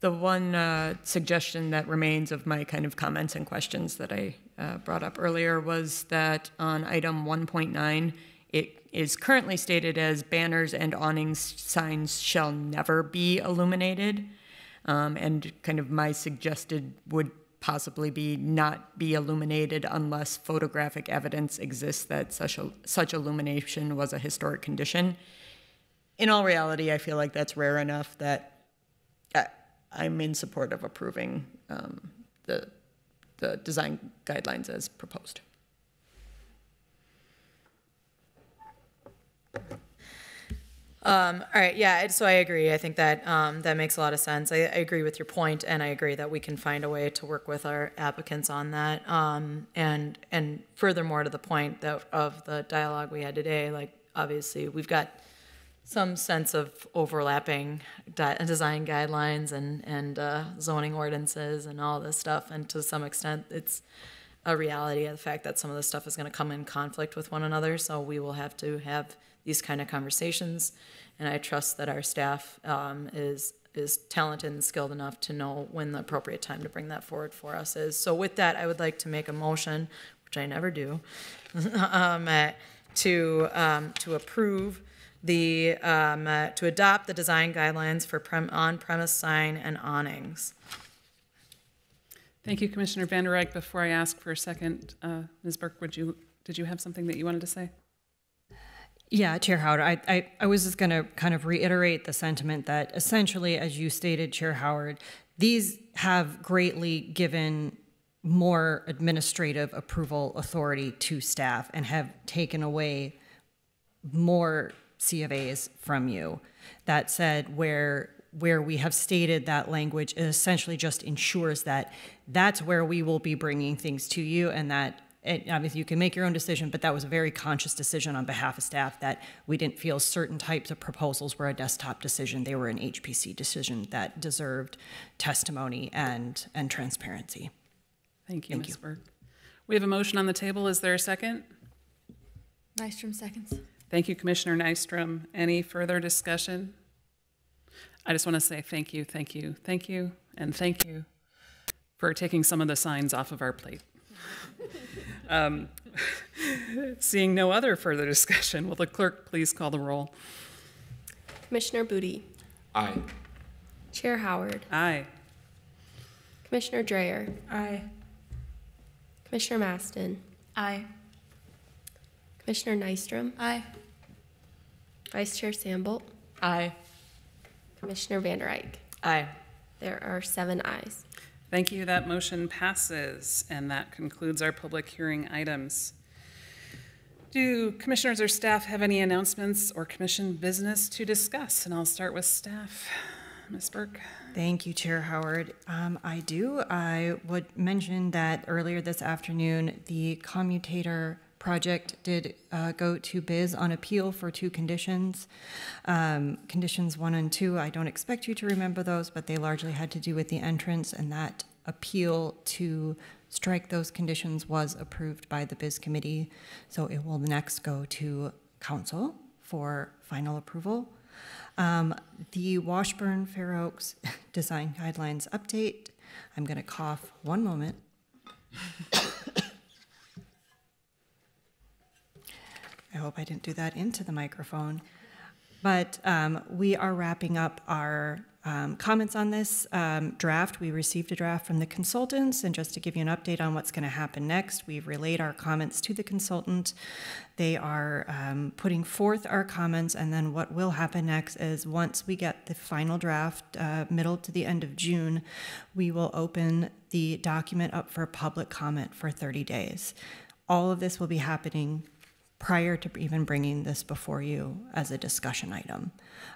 the one uh, suggestion that remains of my kind of comments and questions that I uh, brought up earlier was that on item 1.9, it is currently stated as banners and awnings signs shall never be illuminated. Um, and kind of my suggested would possibly be not be illuminated unless photographic evidence exists that such, a, such illumination was a historic condition. In all reality, I feel like that's rare enough that I, I'm in support of approving um, the, the design guidelines as proposed. Um, all right, yeah, so I agree. I think that um, that makes a lot of sense. I, I, agree with your point, and I agree that we can find a way to work with our applicants on that. Um, and and furthermore, to the point that of the dialogue we had today, like obviously we've got some sense of overlapping design guidelines and and uh, zoning ordinances and all this stuff, and to some extent, it's a reality of the fact that some of this stuff is going to come in conflict with one another. So we will have to have these kind of conversations. And I trust that our staff um, is is talented and skilled enough to know when the appropriate time to bring that forward for us is. So with that, I would like to make a motion, which I never do, um, uh, to um, to approve the um, uh, to adopt the design guidelines for prem- on-premise sign and awnings. Thank you, Commissioner Van Der Eyck. Before I ask for a second, uh, Ms. Burke, would you did you have something that you wanted to say? Yeah, Chair Howard, I, I, I was just going to kind of reiterate the sentiment that essentially, as you stated, Chair Howard, these have greatly given more administrative approval authority to staff and have taken away more C of A's from you. That said, where where we have stated that language, it essentially just ensures that that's where we will be bringing things to you and that it, obviously you can make your own decision, but that was a very conscious decision on behalf of staff that we didn't feel certain types of proposals were a desktop decision. They were an HPC decision that deserved testimony and, and transparency. Thank you, Thank Ms. Burke. We have a motion on the table. Is there a second? Nystrom seconds. Thank you, Commissioner Nystrom. Any further discussion? I just want to say thank you, thank you, thank you, and thank you for taking some of the signs off of our plate. Um, seeing no other further discussion, will the clerk please call the roll? Commissioner Booty. Aye. Chair Howard. Aye. Commissioner Dreyer. Aye. Commissioner Maston. Aye. Commissioner Nystrom. Aye. Vice Chair Sambolt. Aye. Commissioner Van Der Eyck. Aye. There are seven ayes. Thank you. That motion passes, and that concludes our public hearing items. Do commissioners or staff have any announcements or commission business to discuss? And I'll start with staff. Ms. Burke. Thank you, Chair Howard. Um, I do. I would mention that earlier this afternoon, the commutator project did uh, go to Biz on appeal for two conditions. Um, conditions one and two, I don't expect you to remember those, but they largely had to do with the entrance, and that appeal to strike those conditions was approved by the Biz committee. So it will next go to council for final approval. Um, the Washburn Fair Oaks Design Guidelines update. I'm going to cough one moment. I hope I didn't do that into the microphone. But um, we are wrapping up our um, comments on this um, draft. We received a draft from the consultants, and just to give you an update on what's going to happen next, we've relayed our comments to the consultant. They are um, putting forth our comments, and then what will happen next is once we get the final draft, uh, middle to the end of June, we will open the document up for public comment for 30 days. All of this will be happening prior to even bringing this before you as a discussion item.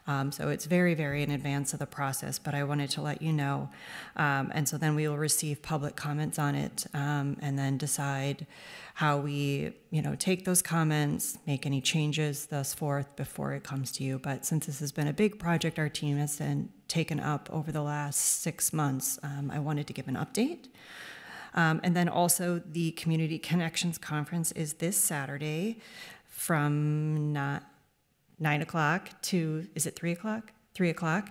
Um, so it's very, very in advance of the process, but I wanted to let you know. Um, and so then we will receive public comments on it um, and then decide how we, you know, take those comments, make any changes thus forth before it comes to you. But since this has been a big project our team has been taken up over the last six months, um, I wanted to give an update. Um, and then also the Community Connections Conference is this Saturday from not nine o'clock to, is it three o'clock? Three o'clock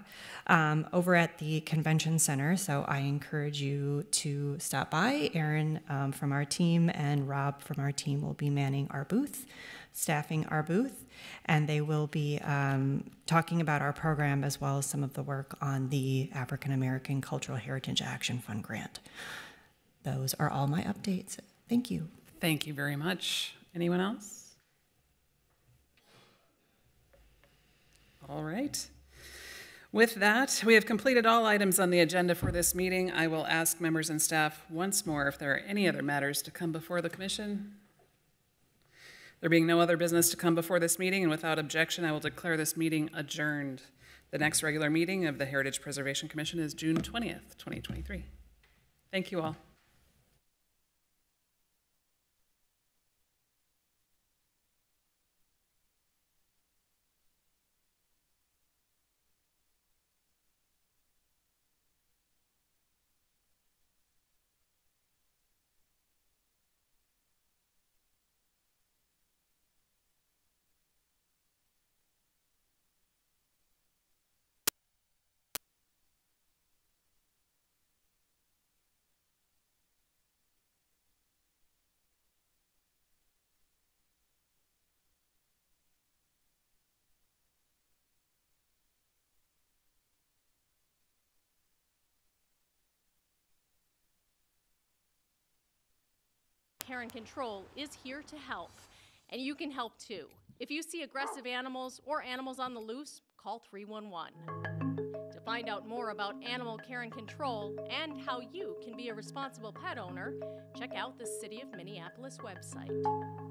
um, over at the convention center. So I encourage you to stop by. Aaron um, from our team and Rob from our team will be manning our booth, staffing our booth, and they will be um, talking about our program as well as some of the work on the African American Cultural Heritage Action Fund grant. Those are all my updates. Thank you. Thank you very much. Anyone else? All right. With that, we have completed all items on the agenda for this meeting. I will ask members and staff once more if there are any other matters to come before the commission. There being no other business to come before this meeting, and without objection, I will declare this meeting adjourned. The next regular meeting of the Heritage Preservation Commission is June 20th, 2023. Thank you all. Care and Control is here to help, and you can help too. If you see aggressive animals or animals on the loose, call 311. To find out more about animal care and control and how you can be a responsible pet owner, check out the City of Minneapolis website.